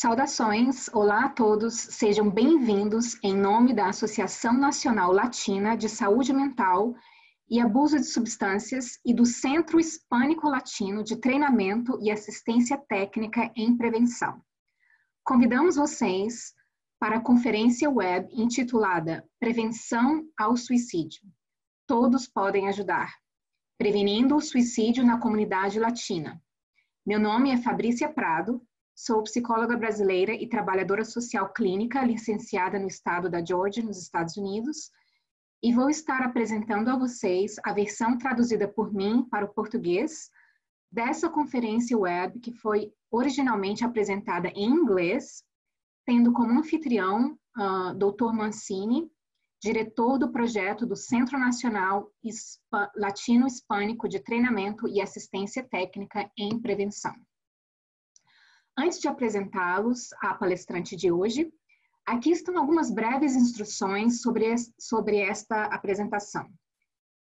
Saudações, olá a todos, sejam bem-vindos em nome da Associação Nacional Latina de Saúde Mental e Abuso de Substâncias e do Centro Hispânico Latino de Treinamento e Assistência Técnica em Prevenção. Convidamos vocês para a conferência web intitulada Prevenção ao Suicídio. Todos podem ajudar, prevenindo o suicídio na comunidade latina. Meu nome é Fabrícia Prado, Sou psicóloga brasileira e trabalhadora social clínica, licenciada no estado da Georgia, nos Estados Unidos, e vou estar apresentando a vocês a versão traduzida por mim para o português dessa conferência web que foi originalmente apresentada em inglês, tendo como anfitrião uh, Dr. Mancini, diretor do projeto do Centro Nacional Latino-Hispânico de Treinamento e Assistência Técnica em Prevenção. Antes de apresentá-los à palestrante de hoje, aqui estão algumas breves instruções sobre, sobre esta apresentação.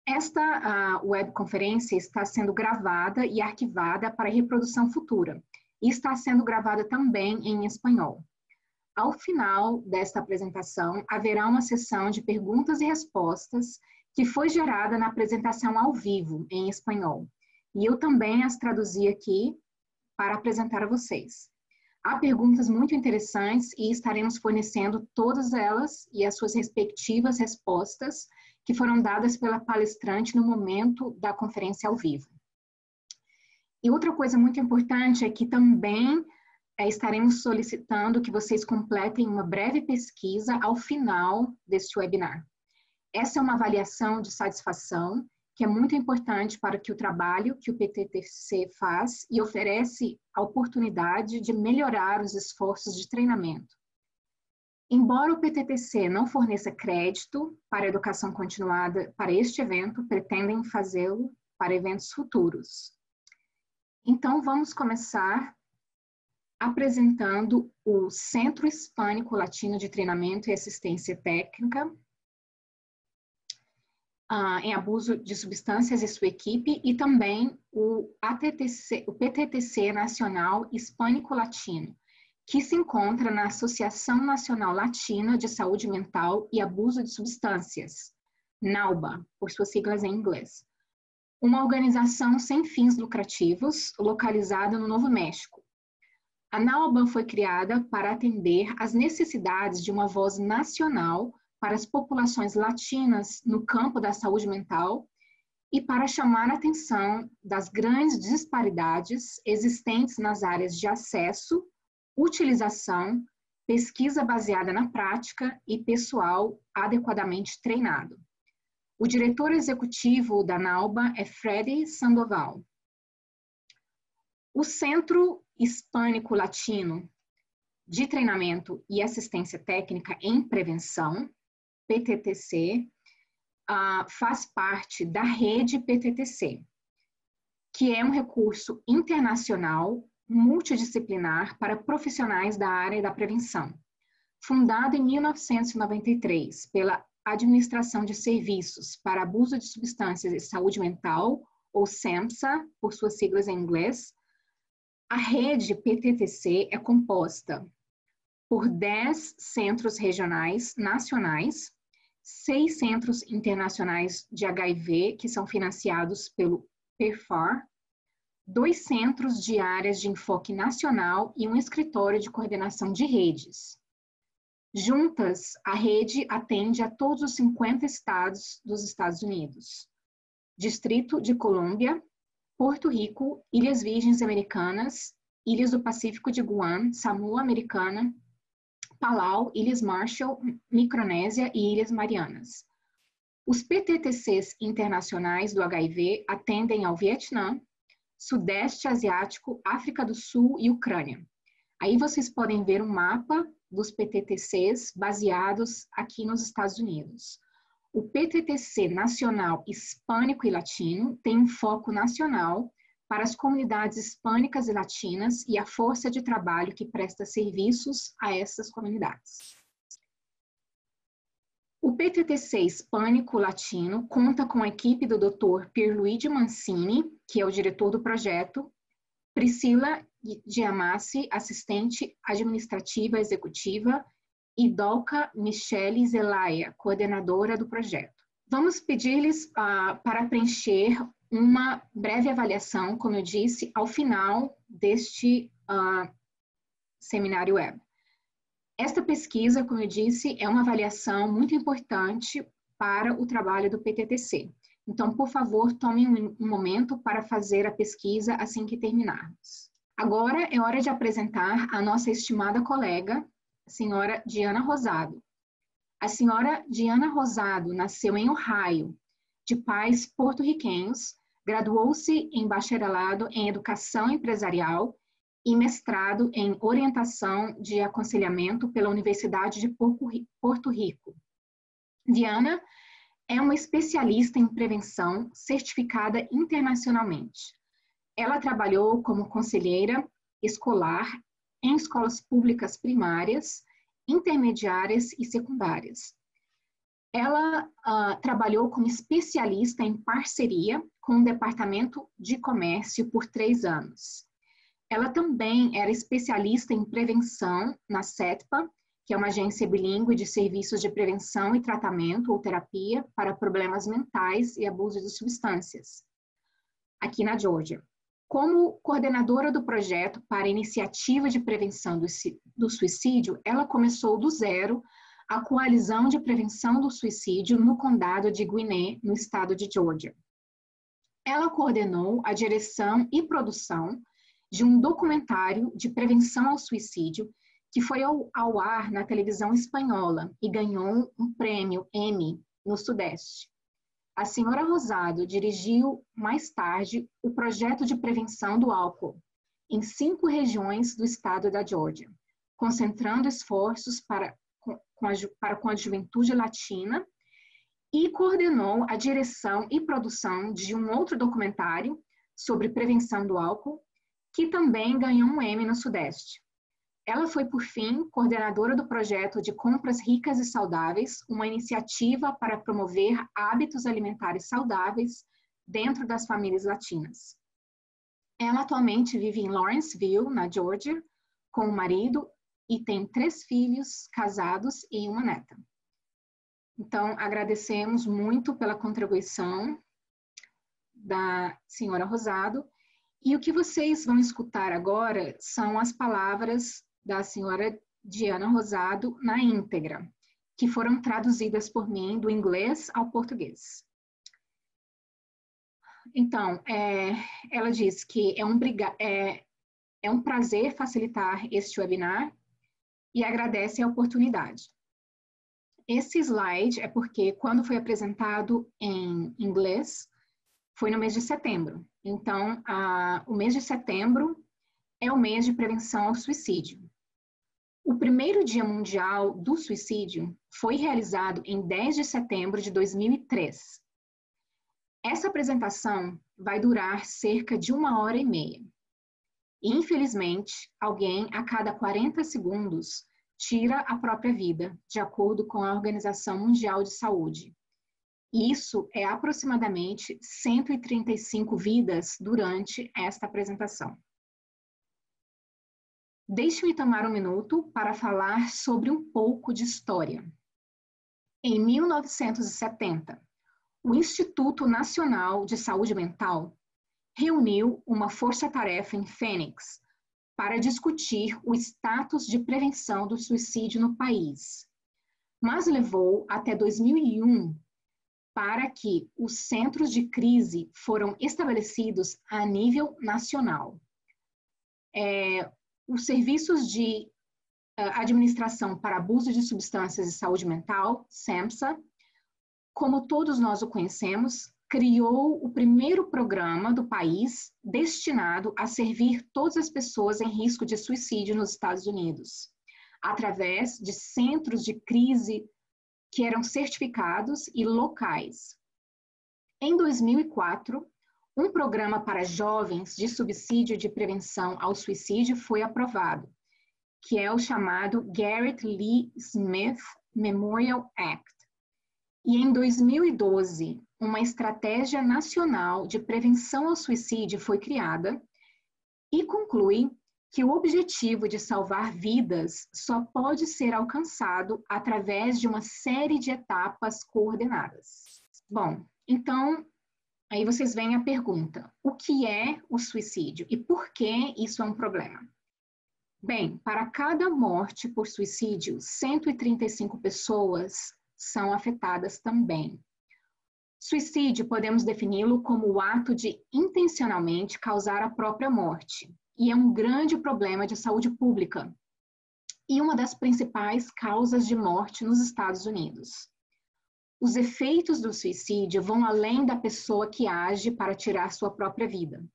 Esta uh, webconferência está sendo gravada e arquivada para reprodução futura e está sendo gravada também em espanhol. Ao final desta apresentação, haverá uma sessão de perguntas e respostas que foi gerada na apresentação ao vivo, em espanhol. E eu também as traduzi aqui para apresentar a vocês. Há perguntas muito interessantes e estaremos fornecendo todas elas e as suas respectivas respostas que foram dadas pela palestrante no momento da conferência ao vivo. E outra coisa muito importante é que também é, estaremos solicitando que vocês completem uma breve pesquisa ao final deste webinar. Essa é uma avaliação de satisfação que é muito importante para que o trabalho que o PTTC faz e oferece a oportunidade de melhorar os esforços de treinamento. Embora o PTTC não forneça crédito para educação continuada para este evento, pretendem fazê-lo para eventos futuros. Então, vamos começar apresentando o Centro Hispânico Latino de Treinamento e Assistência Técnica, ah, em abuso de substâncias e sua equipe, e também o, ATTC, o PTTC Nacional Hispânico Latino, que se encontra na Associação Nacional Latina de Saúde Mental e Abuso de Substâncias, NAUBA, por suas siglas em inglês. Uma organização sem fins lucrativos, localizada no Novo México. A NAUBA foi criada para atender às necessidades de uma voz nacional para as populações latinas no campo da saúde mental e para chamar a atenção das grandes disparidades existentes nas áreas de acesso, utilização, pesquisa baseada na prática e pessoal adequadamente treinado. O diretor executivo da NAUBA é Freddy Sandoval. O Centro Hispânico Latino de Treinamento e Assistência Técnica em Prevenção PTTC, uh, faz parte da rede PTTC, que é um recurso internacional multidisciplinar para profissionais da área da prevenção. Fundado em 1993 pela Administração de Serviços para Abuso de Substâncias e Saúde Mental, ou SAMHSA, por suas siglas em inglês, a rede PTTC é composta por 10 centros regionais nacionais, seis centros internacionais de HIV, que são financiados pelo PERFAR, dois centros de áreas de enfoque nacional e um escritório de coordenação de redes. Juntas, a rede atende a todos os 50 estados dos Estados Unidos. Distrito de Colômbia, Porto Rico, Ilhas Virgens Americanas, Ilhas do Pacífico de Guam, Samoa Americana, Palau, Ilhas Marshall, Micronésia e Ilhas Marianas. Os PTTCs internacionais do HIV atendem ao Vietnã, Sudeste Asiático, África do Sul e Ucrânia. Aí vocês podem ver um mapa dos PTTCs baseados aqui nos Estados Unidos. O PTTC Nacional Hispânico e Latino tem um foco nacional para as comunidades hispânicas e latinas e a força de trabalho que presta serviços a essas comunidades. O PTTC Hispânico Latino conta com a equipe do Dr. Pierluigi Mancini, que é o diretor do projeto, Priscila Giamassi, assistente administrativa executiva, e Dolca Michele Zelaya, coordenadora do projeto. Vamos pedir-lhes uh, para preencher uma breve avaliação, como eu disse, ao final deste uh, seminário web. Esta pesquisa, como eu disse, é uma avaliação muito importante para o trabalho do PTTC. Então, por favor, tomem um momento para fazer a pesquisa assim que terminarmos. Agora é hora de apresentar a nossa estimada colega, a senhora Diana Rosado. A senhora Diana Rosado nasceu em Ohio, de pais porto-riquenhos, graduou-se em bacharelado em educação empresarial e mestrado em orientação de aconselhamento pela Universidade de Porto Rico. Diana é uma especialista em prevenção certificada internacionalmente. Ela trabalhou como conselheira escolar em escolas públicas primárias, intermediárias e secundárias. Ela uh, trabalhou como especialista em parceria com o Departamento de Comércio por três anos. Ela também era especialista em prevenção na CETPA, que é uma agência bilíngue de serviços de prevenção e tratamento ou terapia para problemas mentais e abuso de substâncias, aqui na Georgia. Como coordenadora do projeto para iniciativa de prevenção do suicídio, ela começou do zero a coalizão de prevenção do suicídio no condado de Gwinnett, no estado de Georgia. Ela coordenou a direção e produção de um documentário de prevenção ao suicídio que foi ao, ao ar na televisão espanhola e ganhou um prêmio Emmy no Sudeste. A senhora Rosado dirigiu mais tarde o projeto de prevenção do álcool em cinco regiões do estado da Geórgia, concentrando esforços para com, a, para com a juventude latina e coordenou a direção e produção de um outro documentário sobre prevenção do álcool, que também ganhou um Emmy no Sudeste. Ela foi, por fim, coordenadora do projeto de Compras Ricas e Saudáveis, uma iniciativa para promover hábitos alimentares saudáveis dentro das famílias latinas. Ela atualmente vive em Lawrenceville, na Georgia, com o marido e tem três filhos casados e uma neta. Então, agradecemos muito pela contribuição da senhora Rosado. E o que vocês vão escutar agora são as palavras da senhora Diana Rosado na íntegra, que foram traduzidas por mim do inglês ao português. Então, é, ela diz que é um, é, é um prazer facilitar este webinar e agradece a oportunidade. Esse slide é porque, quando foi apresentado em inglês, foi no mês de setembro. Então, a, o mês de setembro é o mês de prevenção ao suicídio. O primeiro Dia Mundial do Suicídio foi realizado em 10 de setembro de 2003. Essa apresentação vai durar cerca de uma hora e meia. Infelizmente, alguém a cada 40 segundos tira a própria vida, de acordo com a Organização Mundial de Saúde. Isso é aproximadamente 135 vidas durante esta apresentação. Deixe-me tomar um minuto para falar sobre um pouco de história. Em 1970, o Instituto Nacional de Saúde Mental reuniu uma força-tarefa em Fênix para discutir o status de prevenção do suicídio no país, mas levou até 2001 para que os centros de crise foram estabelecidos a nível nacional. É, os serviços de uh, administração para abuso de substâncias e saúde mental, SAMHSA, como todos nós o conhecemos, criou o primeiro programa do país destinado a servir todas as pessoas em risco de suicídio nos Estados Unidos, através de centros de crise que eram certificados e locais. Em 2004, um programa para jovens de subsídio de prevenção ao suicídio foi aprovado, que é o chamado Garrett Lee Smith Memorial Act. E em 2012, uma estratégia nacional de prevenção ao suicídio foi criada e conclui que o objetivo de salvar vidas só pode ser alcançado através de uma série de etapas coordenadas. Bom, então, aí vocês veem a pergunta: o que é o suicídio e por que isso é um problema? Bem, para cada morte por suicídio, 135 pessoas são afetadas também. Suicídio podemos defini-lo como o ato de intencionalmente causar a própria morte, e é um grande problema de saúde pública e uma das principais causas de morte nos Estados Unidos. Os efeitos do suicídio vão além da pessoa que age para tirar sua própria vida,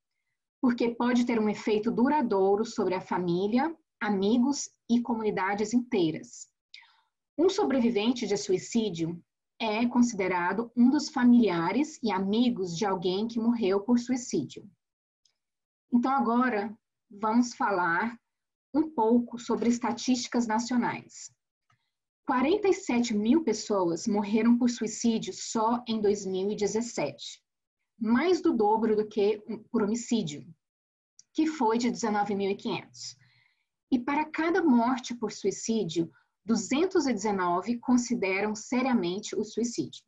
porque pode ter um efeito duradouro sobre a família, amigos e comunidades inteiras. Um sobrevivente de suicídio é considerado um dos familiares e amigos de alguém que morreu por suicídio. Então, agora, vamos falar um pouco sobre estatísticas nacionais. 47 mil pessoas morreram por suicídio só em 2017, mais do dobro do que por homicídio, que foi de 19.500. E para cada morte por suicídio, 219 consideram seriamente o suicídio.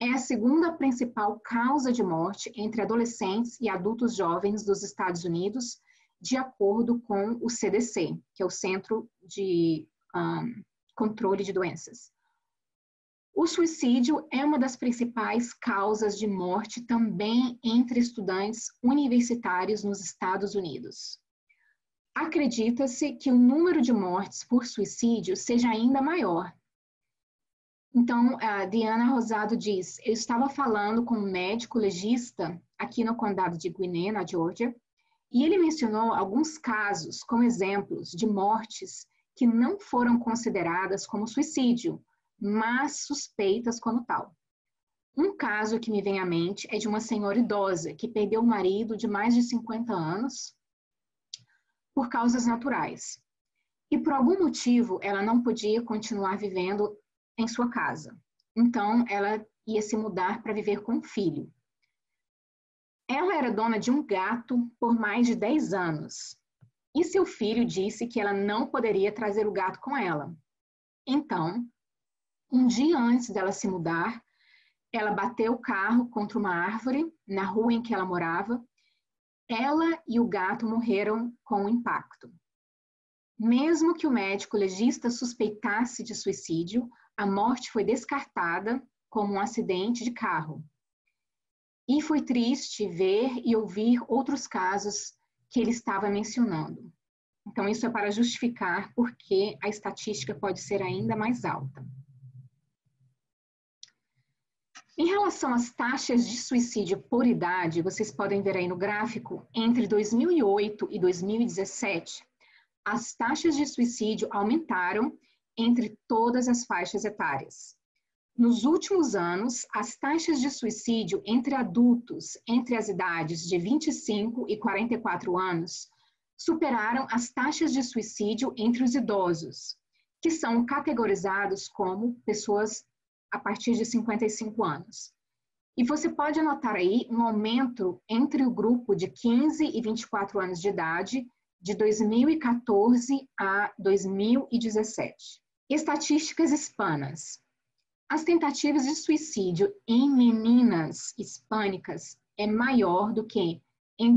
É a segunda principal causa de morte entre adolescentes e adultos jovens dos Estados Unidos de acordo com o CDC, que é o Centro de um, Controle de Doenças. O suicídio é uma das principais causas de morte também entre estudantes universitários nos Estados Unidos. Acredita-se que o número de mortes por suicídio seja ainda maior. Então, a Diana Rosado diz: Eu estava falando com um médico legista aqui no condado de Gwinnett, na Georgia, e ele mencionou alguns casos como exemplos de mortes que não foram consideradas como suicídio, mas suspeitas como tal. Um caso que me vem à mente é de uma senhora idosa que perdeu o marido de mais de 50 anos por causas naturais. E por algum motivo ela não podia continuar vivendo em sua casa. Então ela ia se mudar para viver com o filho. Ela era dona de um gato por mais de 10 anos. E seu filho disse que ela não poderia trazer o gato com ela. Então, um dia antes dela se mudar, ela bateu o carro contra uma árvore na rua em que ela morava. Ela e o gato morreram com o impacto. Mesmo que o médico legista suspeitasse de suicídio, a morte foi descartada como um acidente de carro. E foi triste ver e ouvir outros casos que ele estava mencionando. Então, isso é para justificar porque a estatística pode ser ainda mais alta. Em relação às taxas de suicídio por idade, vocês podem ver aí no gráfico, entre 2008 e 2017, as taxas de suicídio aumentaram entre todas as faixas etárias. Nos últimos anos, as taxas de suicídio entre adultos entre as idades de 25 e 44 anos superaram as taxas de suicídio entre os idosos, que são categorizados como pessoas a partir de 55 anos. E você pode notar aí um aumento entre o grupo de 15 e 24 anos de idade de 2014 a 2017. Estatísticas hispanas. As tentativas de suicídio em meninas hispânicas é maior do que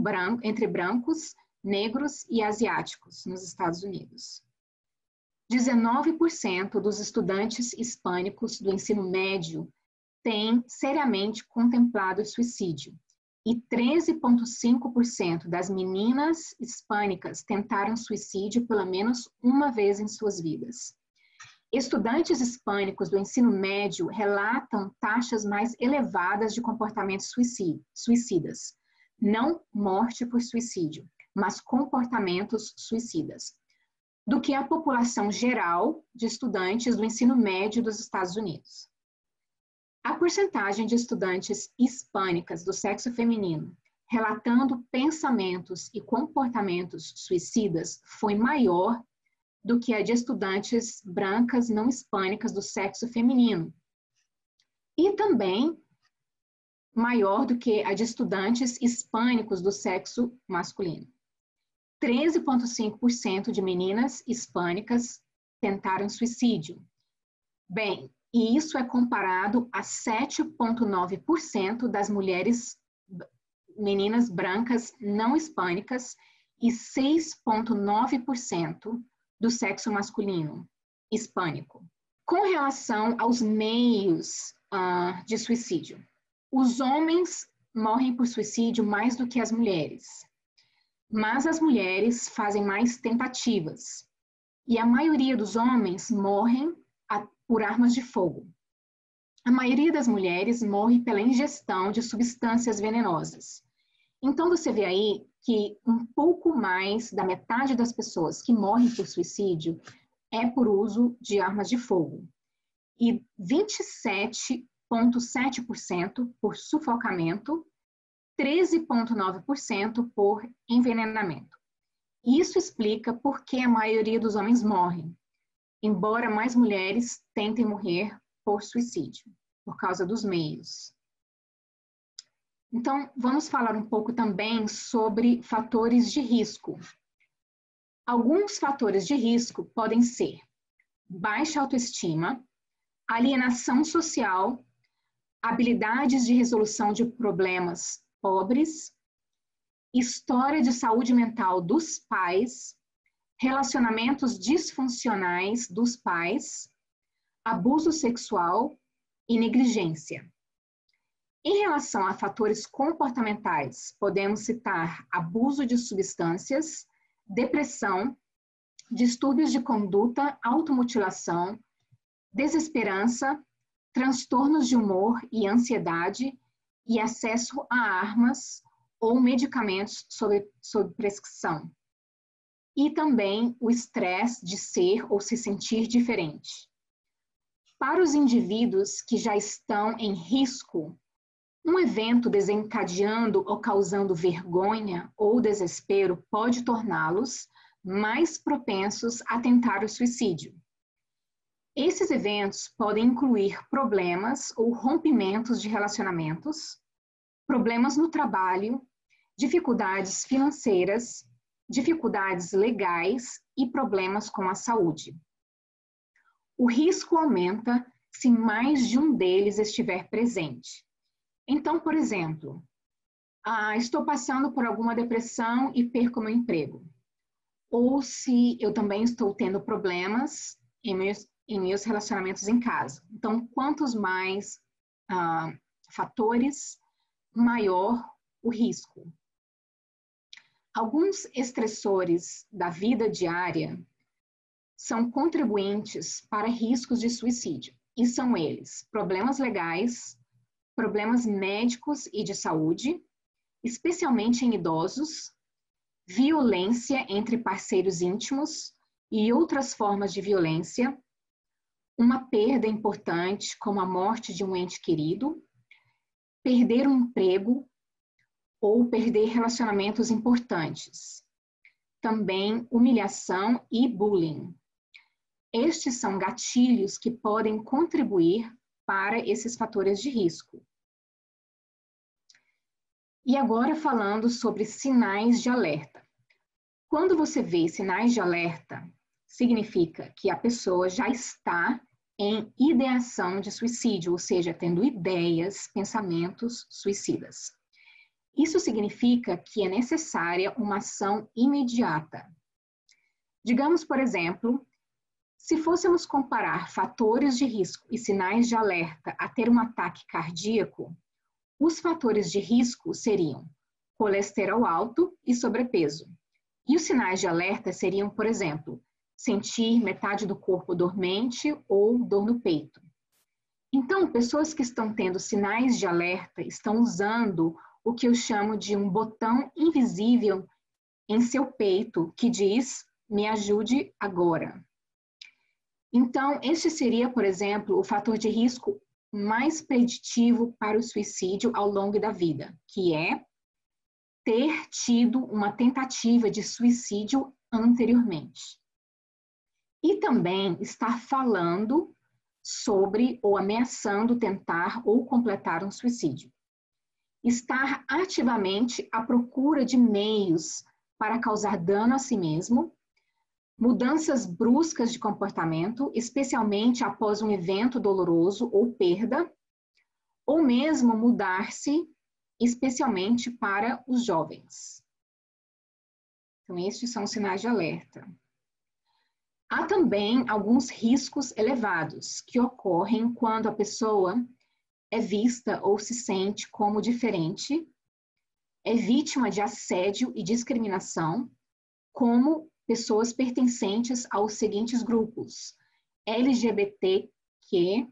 branco, entre brancos, negros e asiáticos nos Estados Unidos. 19% dos estudantes hispânicos do ensino médio têm seriamente contemplado suicídio. E 13,5% das meninas hispânicas tentaram suicídio pelo menos uma vez em suas vidas. Estudantes hispânicos do ensino médio relatam taxas mais elevadas de comportamentos suicidas, não morte por suicídio, mas comportamentos suicidas, do que a população geral de estudantes do ensino médio dos Estados Unidos. A porcentagem de estudantes hispânicas do sexo feminino relatando pensamentos e comportamentos suicidas foi maior do que a de estudantes brancas não hispânicas do sexo feminino. E também maior do que a de estudantes hispânicos do sexo masculino. 13,5% de meninas hispânicas tentaram suicídio. Bem, e isso é comparado a 7,9% das mulheres meninas brancas não hispânicas e 6,9% do sexo masculino hispânico. Com relação aos meios uh, de suicídio, os homens morrem por suicídio mais do que as mulheres, mas as mulheres fazem mais tentativas e a maioria dos homens morrem por armas de fogo. A maioria das mulheres morre pela ingestão de substâncias venenosas. Então você vê aí que um pouco mais da metade das pessoas que morrem por suicídio é por uso de armas de fogo e 27,7% por sufocamento, 13,9% por envenenamento. Isso explica por que a maioria dos homens morrem, embora mais mulheres tentem morrer por suicídio, por causa dos meios. Então, vamos falar um pouco também sobre fatores de risco. Alguns fatores de risco podem ser baixa autoestima, alienação social, habilidades de resolução de problemas pobres, história de saúde mental dos pais, relacionamentos disfuncionais dos pais, abuso sexual e negligência. Em relação a fatores comportamentais, podemos citar abuso de substâncias, depressão, distúrbios de conduta, automutilação, desesperança, transtornos de humor e ansiedade e acesso a armas ou medicamentos sob, sob prescrição. E também o estresse de ser ou se sentir diferente. Para os indivíduos que já estão em risco um evento desencadeando ou causando vergonha ou desespero pode torná-los mais propensos a tentar o suicídio. Esses eventos podem incluir problemas ou rompimentos de relacionamentos, problemas no trabalho, dificuldades financeiras, dificuldades legais e problemas com a saúde. O risco aumenta se mais de um deles estiver presente. Então, por exemplo, ah, estou passando por alguma depressão e perco meu emprego. Ou se eu também estou tendo problemas em meus, em meus relacionamentos em casa. Então, quantos mais ah, fatores, maior o risco. Alguns estressores da vida diária são contribuintes para riscos de suicídio, e são eles: problemas legais, problemas médicos e de saúde, especialmente em idosos, violência entre parceiros íntimos e outras formas de violência, uma perda importante, como a morte de um ente querido, perder um emprego ou perder relacionamentos importantes. Também humilhação e bullying. Estes são gatilhos que podem contribuir para esses fatores de risco. E agora falando sobre sinais de alerta. Quando você vê sinais de alerta, significa que a pessoa já está em ideação de suicídio, ou seja, tendo ideias, pensamentos suicidas. Isso significa que é necessária uma ação imediata. Digamos, por exemplo, se fôssemos comparar fatores de risco e sinais de alerta a ter um ataque cardíaco, os fatores de risco seriam colesterol alto e sobrepeso. E os sinais de alerta seriam, por exemplo, sentir metade do corpo dormente ou dor no peito. Então, pessoas que estão tendo sinais de alerta estão usando o que eu chamo de um botão invisível em seu peito que diz: me ajude agora. Então, este seria, por exemplo, o fator de risco mais preditivo para o suicídio ao longo da vida, que é ter tido uma tentativa de suicídio anteriormente. E também estar falando sobre ou ameaçando tentar ou completar um suicídio. Estar ativamente à procura de meios para causar dano a si mesmo, mudanças bruscas de comportamento, especialmente após um evento doloroso ou perda, ou mesmo mudar-se, especialmente para os jovens. Então, estes são os sinais de alerta. Há também alguns riscos elevados que ocorrem quando a pessoa é vista ou se sente como diferente, é vítima de assédio e discriminação, como pessoas pertencentes aos seguintes grupos: LGBTQ,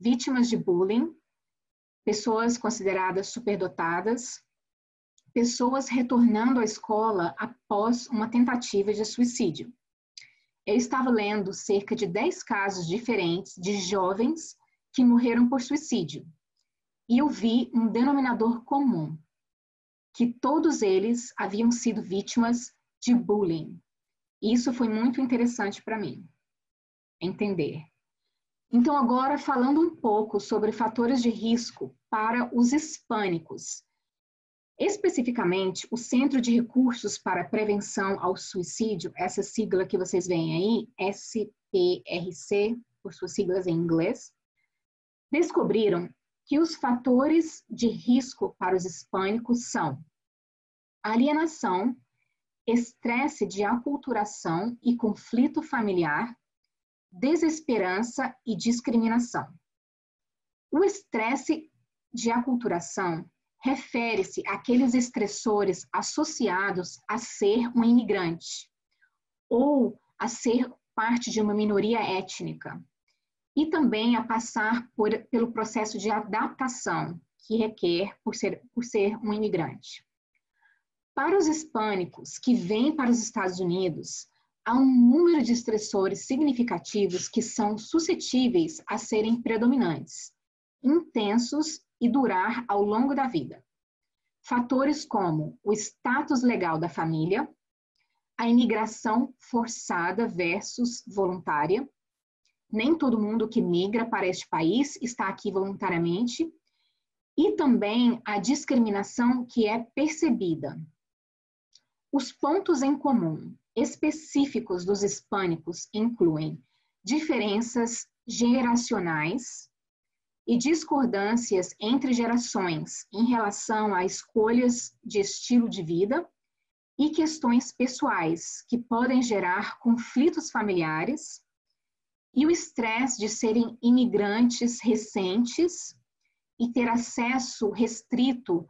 vítimas de bullying, pessoas consideradas superdotadas, pessoas retornando à escola após uma tentativa de suicídio. Eu estava lendo cerca de 10 casos diferentes de jovens que morreram por suicídio. E eu vi um denominador comum, que todos eles haviam sido vítimas de bullying. Isso foi muito interessante para mim entender. Então, agora falando um pouco sobre fatores de risco para os hispânicos. Especificamente, o Centro de Recursos para Prevenção ao Suicídio, essa sigla que vocês veem aí, SPRC, por suas siglas em inglês, descobriram que os fatores de risco para os hispânicos são alienação, estresse de aculturação e conflito familiar, desesperança e discriminação. O estresse de aculturação refere-se àqueles estressores associados a ser um imigrante ou a ser parte de uma minoria étnica e também a passar por, pelo processo de adaptação que requer por ser, por ser um imigrante. Para os hispânicos que vêm para os Estados Unidos, há um número de estressores significativos que são suscetíveis a serem predominantes, intensos e durar ao longo da vida. Fatores como o status legal da família, a imigração forçada versus voluntária. Nem todo mundo que migra para este país está aqui voluntariamente. E também a discriminação que é percebida, os pontos em comum específicos dos hispânicos incluem diferenças geracionais e discordâncias entre gerações em relação a escolhas de estilo de vida e questões pessoais que podem gerar conflitos familiares e o estresse de serem imigrantes recentes e ter acesso restrito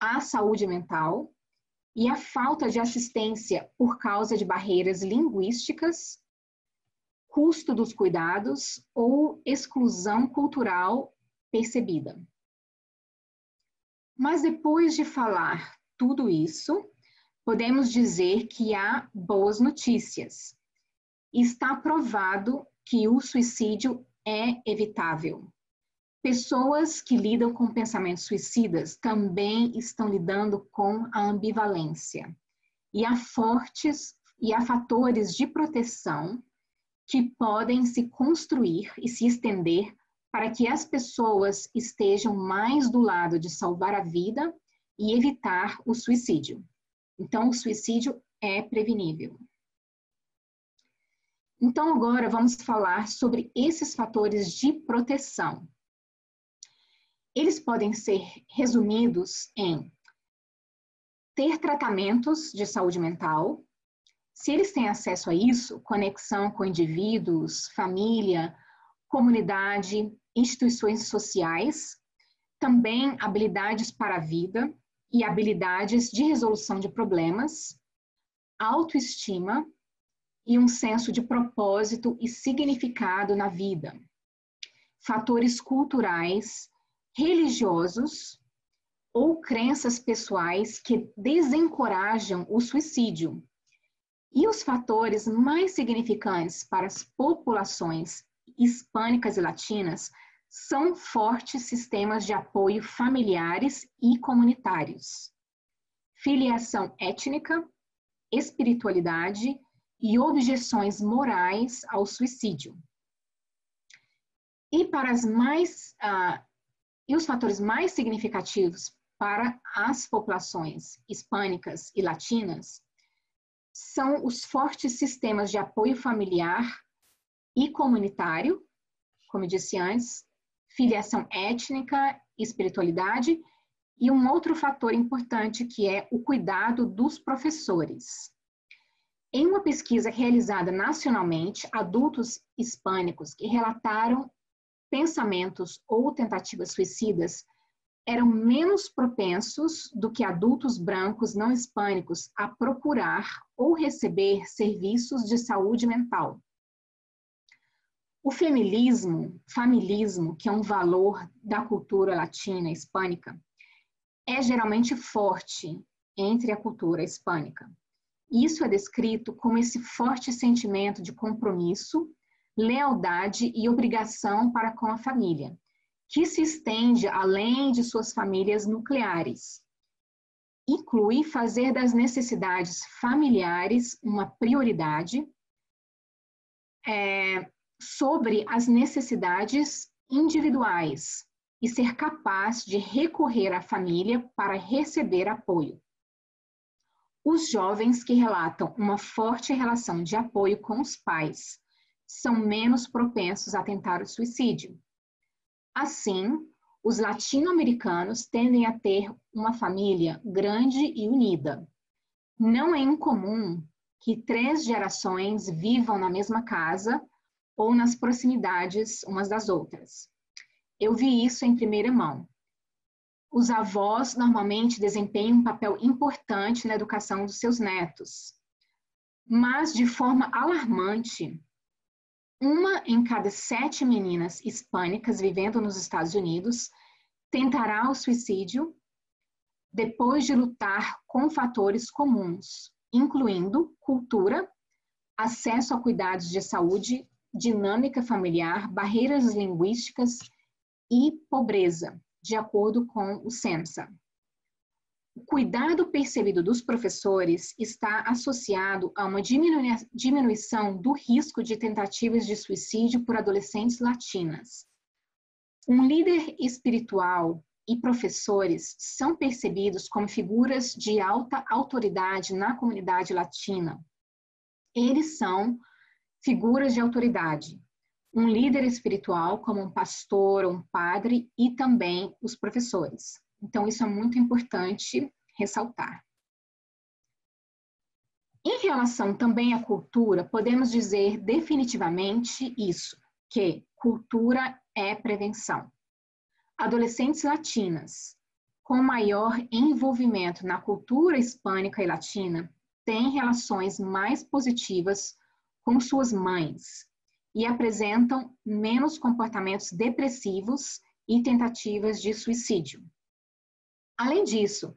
à saúde mental e a falta de assistência por causa de barreiras linguísticas, custo dos cuidados ou exclusão cultural percebida. Mas depois de falar tudo isso, podemos dizer que há boas notícias. Está provado que o suicídio é evitável. Pessoas que lidam com pensamentos suicidas também estão lidando com a ambivalência. E há fortes e há fatores de proteção que podem se construir e se estender para que as pessoas estejam mais do lado de salvar a vida e evitar o suicídio. Então, o suicídio é prevenível. Então, agora vamos falar sobre esses fatores de proteção eles podem ser resumidos em ter tratamentos de saúde mental, se eles têm acesso a isso, conexão com indivíduos, família, comunidade, instituições sociais, também habilidades para a vida e habilidades de resolução de problemas, autoestima e um senso de propósito e significado na vida. Fatores culturais religiosos ou crenças pessoais que desencorajam o suicídio. E os fatores mais significantes para as populações hispânicas e latinas são fortes sistemas de apoio familiares e comunitários, filiação étnica, espiritualidade e objeções morais ao suicídio. E para as mais uh, e os fatores mais significativos para as populações hispânicas e latinas são os fortes sistemas de apoio familiar e comunitário, como eu disse antes, filiação étnica, espiritualidade, e um outro fator importante que é o cuidado dos professores. Em uma pesquisa realizada nacionalmente, adultos hispânicos que relataram pensamentos ou tentativas suicidas eram menos propensos do que adultos brancos não hispânicos a procurar ou receber serviços de saúde mental. O feminismo, familismo, que é um valor da cultura latina hispânica, é geralmente forte entre a cultura hispânica. Isso é descrito como esse forte sentimento de compromisso, lealdade e obrigação para com a família, que se estende além de suas famílias nucleares. Inclui fazer das necessidades familiares uma prioridade, é, sobre as necessidades individuais e ser capaz de recorrer à família para receber apoio. Os jovens que relatam uma forte relação de apoio com os pais são menos propensos a tentar o suicídio. Assim, os latino-americanos tendem a ter uma família grande e unida. Não é incomum que três gerações vivam na mesma casa ou nas proximidades umas das outras. Eu vi isso em primeira mão. Os avós normalmente desempenham um papel importante na educação dos seus netos, mas de forma alarmante, uma em cada sete meninas hispânicas vivendo nos Estados Unidos tentará o suicídio depois de lutar com fatores comuns, incluindo cultura, acesso a cuidados de saúde dinâmica familiar, barreiras linguísticas e pobreza, de acordo com o SEMSA. O cuidado percebido dos professores está associado a uma diminuição do risco de tentativas de suicídio por adolescentes latinas. Um líder espiritual e professores são percebidos como figuras de alta autoridade na comunidade latina. Eles são figuras de autoridade, um líder espiritual, como um pastor, um padre, e também os professores. Então, isso é muito importante ressaltar. Em relação também à cultura, podemos dizer definitivamente isso, que cultura é prevenção. Adolescentes latinas com maior envolvimento na cultura hispânica e latina têm relações mais positivas com suas mães e apresentam menos comportamentos depressivos e tentativas de suicídio. Além disso,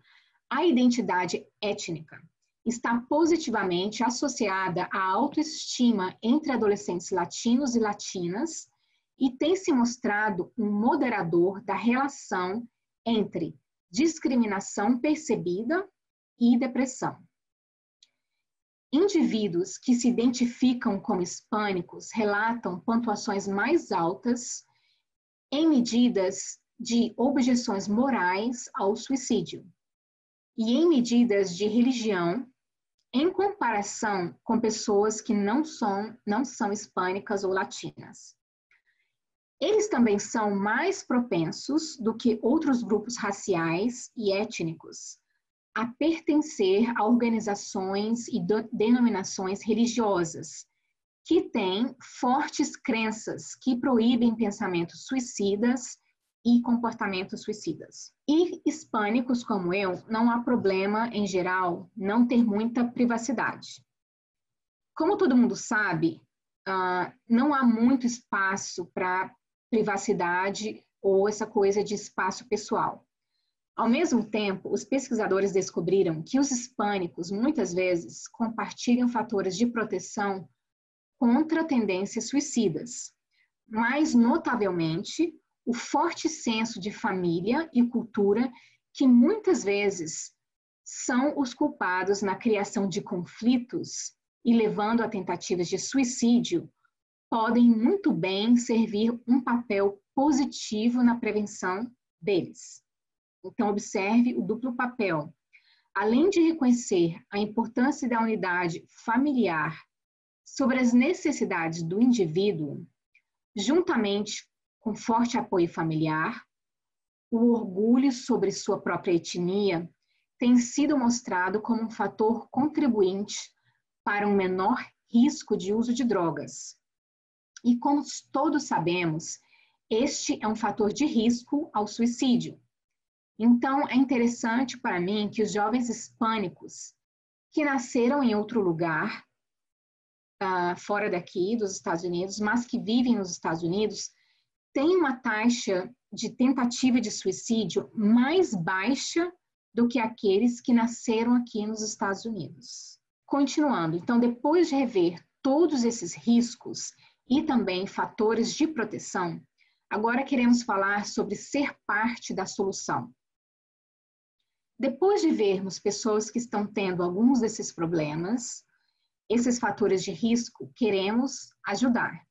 a identidade étnica está positivamente associada à autoestima entre adolescentes latinos e latinas e tem se mostrado um moderador da relação entre discriminação percebida e depressão. Indivíduos que se identificam como hispânicos relatam pontuações mais altas em medidas de objeções morais ao suicídio e em medidas de religião em comparação com pessoas que não são, não são hispânicas ou latinas. Eles também são mais propensos do que outros grupos raciais e étnicos a pertencer a organizações e denominações religiosas que têm fortes crenças que proíbem pensamentos suicidas e comportamentos suicidas. E hispânicos como eu, não há problema, em geral, não ter muita privacidade. Como todo mundo sabe, uh, não há muito espaço para privacidade ou essa coisa de espaço pessoal. Ao mesmo tempo, os pesquisadores descobriram que os hispânicos muitas vezes compartilham fatores de proteção contra tendências suicidas, mais notavelmente o forte senso de família e cultura que muitas vezes são os culpados na criação de conflitos e levando a tentativas de suicídio, podem muito bem servir um papel positivo na prevenção deles. Então, observe o duplo papel. além de reconhecer a importância da unidade familiar sobre as necessidades do indivíduo, juntamente com forte apoio familiar, o orgulho sobre sua própria etnia tem sido mostrado como um fator contribuinte para um menor risco de uso de drogas. E como todos sabemos, este é um fator de risco ao suicídio. Então, é interessante para mim que os jovens hispânicos que nasceram em outro lugar, uh, fora daqui, dos Estados Unidos, mas que vivem nos Estados Unidos, têm uma taxa de tentativa de suicídio mais baixa do que aqueles que nasceram aqui nos Estados Unidos. Continuando, então, depois de rever todos esses riscos e também fatores de proteção, agora queremos falar sobre ser parte da solução. Depois de vermos pessoas que estão tendo alguns desses problemas, esses fatores de risco, queremos ajudar.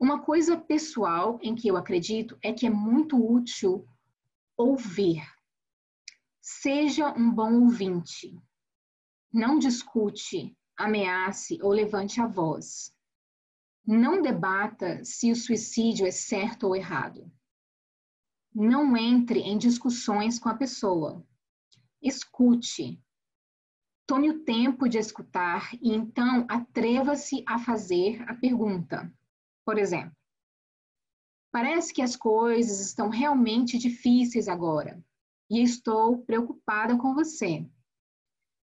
Uma coisa pessoal em que eu acredito é que é muito útil ouvir. Seja um bom ouvinte. Não discute, ameace ou levante a voz. Não debata se o suicídio é certo ou errado. Não entre em discussões com a pessoa. Escute. Tome o tempo de escutar e então atreva-se a fazer a pergunta. Por exemplo, parece que as coisas estão realmente difíceis agora e estou preocupada com você.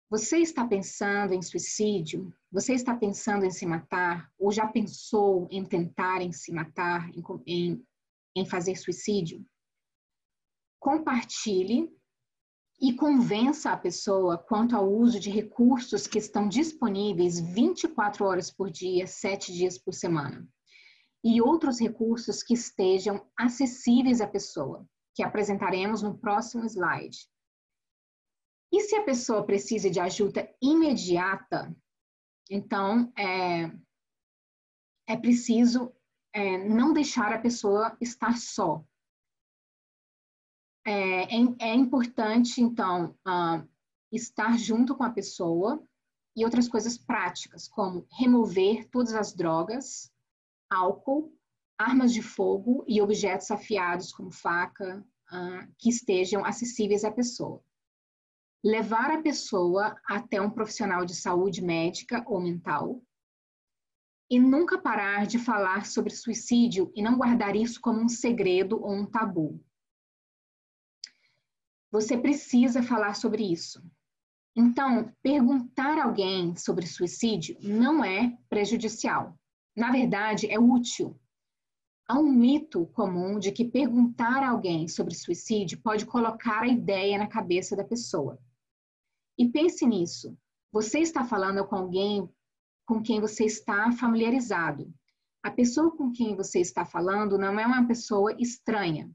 Você está pensando em suicídio? Você está pensando em se matar? Ou já pensou em tentar em se matar, em, em, em fazer suicídio? Compartilhe e convença a pessoa quanto ao uso de recursos que estão disponíveis 24 horas por dia, 7 dias por semana. E outros recursos que estejam acessíveis à pessoa, que apresentaremos no próximo slide. E se a pessoa precisa de ajuda imediata, então é, é preciso é, não deixar a pessoa estar só. É, é, é importante, então, uh, estar junto com a pessoa e outras coisas práticas, como remover todas as drogas, álcool, armas de fogo e objetos afiados, como faca, uh, que estejam acessíveis à pessoa levar a pessoa até um profissional de saúde médica ou mental e nunca parar de falar sobre suicídio e não guardar isso como um segredo ou um tabu. Você precisa falar sobre isso. Então, perguntar alguém sobre suicídio não é prejudicial. Na verdade, é útil. Há um mito comum de que perguntar a alguém sobre suicídio pode colocar a ideia na cabeça da pessoa. E pense nisso. Você está falando com alguém com quem você está familiarizado. A pessoa com quem você está falando não é uma pessoa estranha.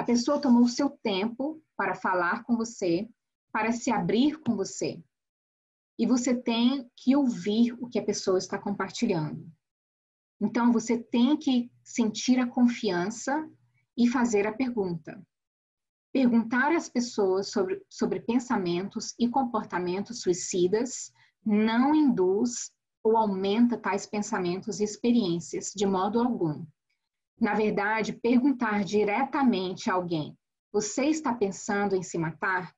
A pessoa tomou o seu tempo para falar com você, para se abrir com você. E você tem que ouvir o que a pessoa está compartilhando. Então, você tem que sentir a confiança e fazer a pergunta. Perguntar às pessoas sobre, sobre pensamentos e comportamentos suicidas não induz ou aumenta tais pensamentos e experiências de modo algum. Na verdade, perguntar diretamente a alguém: Você está pensando em se matar?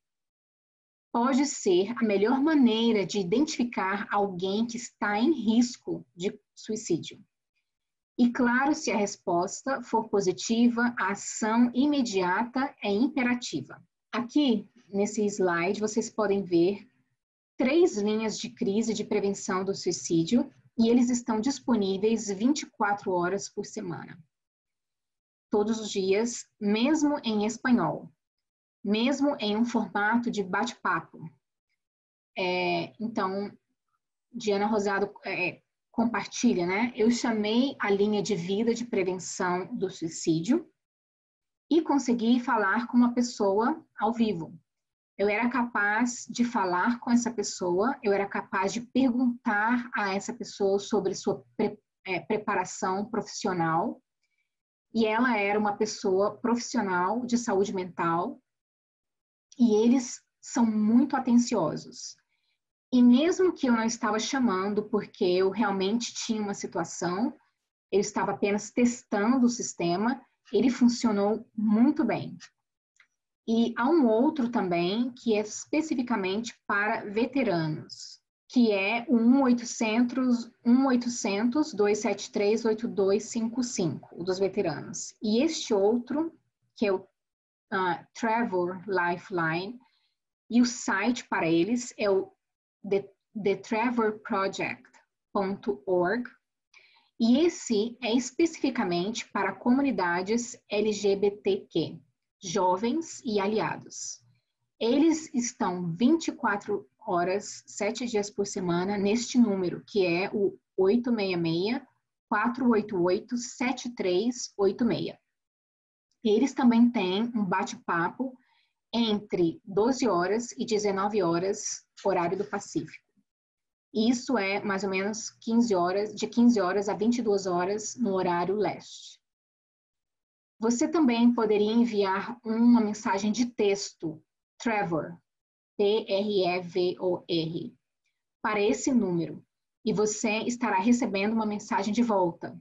Pode ser a melhor maneira de identificar alguém que está em risco de suicídio. E claro, se a resposta for positiva, a ação imediata é imperativa. Aqui, nesse slide, vocês podem ver três linhas de crise de prevenção do suicídio e eles estão disponíveis 24 horas por semana. Todos os dias, mesmo em espanhol, mesmo em um formato de bate-papo. É, então, Diana Rosado é, compartilha, né? Eu chamei a linha de vida de prevenção do suicídio e consegui falar com uma pessoa ao vivo. Eu era capaz de falar com essa pessoa, eu era capaz de perguntar a essa pessoa sobre sua pre é, preparação profissional. E ela era uma pessoa profissional de saúde mental. E eles são muito atenciosos. E mesmo que eu não estava chamando porque eu realmente tinha uma situação, ele estava apenas testando o sistema, ele funcionou muito bem. E há um outro também que é especificamente para veteranos, que é o 1800 1800 273 8255, o dos veteranos. E este outro, que é o uh, Trevor Lifeline, e o site para eles é o the, thetrevorproject.org. E esse é especificamente para comunidades LGBTQ jovens e aliados. Eles estão 24 horas, 7 dias por semana neste número, que é o 866 488 7386. Eles também têm um bate-papo entre 12 horas e 19 horas, horário do Pacífico. Isso é mais ou menos 15 horas, de 15 horas a 22 horas no horário leste. Você também poderia enviar uma mensagem de texto, Trevor, T-R-E-V-O-R, para esse número e você estará recebendo uma mensagem de volta.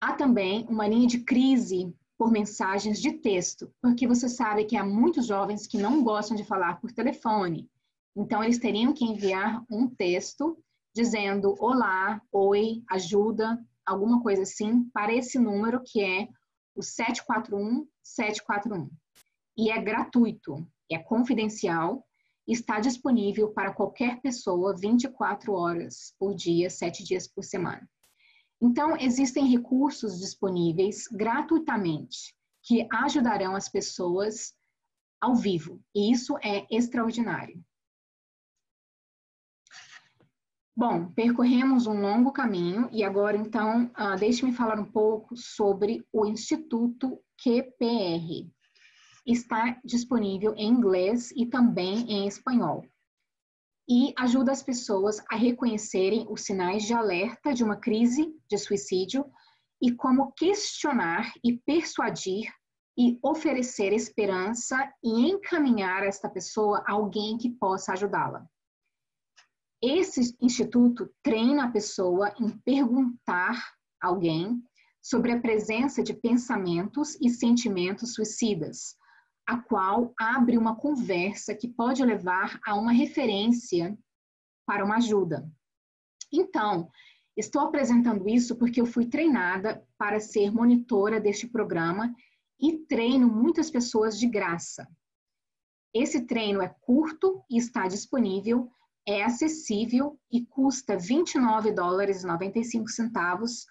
Há também uma linha de crise por mensagens de texto, porque você sabe que há muitos jovens que não gostam de falar por telefone. Então, eles teriam que enviar um texto dizendo olá, oi, ajuda, alguma coisa assim, para esse número que é o 741 741. E é gratuito, é confidencial, está disponível para qualquer pessoa 24 horas por dia, 7 dias por semana. Então, existem recursos disponíveis gratuitamente que ajudarão as pessoas ao vivo, e isso é extraordinário. Bom, percorremos um longo caminho e agora, então, uh, deixe-me falar um pouco sobre o Instituto QPR. Está disponível em inglês e também em espanhol. E ajuda as pessoas a reconhecerem os sinais de alerta de uma crise de suicídio e como questionar e persuadir e oferecer esperança e encaminhar esta pessoa a alguém que possa ajudá-la. Esse instituto treina a pessoa em perguntar alguém sobre a presença de pensamentos e sentimentos suicidas, a qual abre uma conversa que pode levar a uma referência para uma ajuda. Então, estou apresentando isso porque eu fui treinada para ser monitora deste programa e treino muitas pessoas de graça. Esse treino é curto e está disponível é acessível e custa 29 dólares e 95 centavos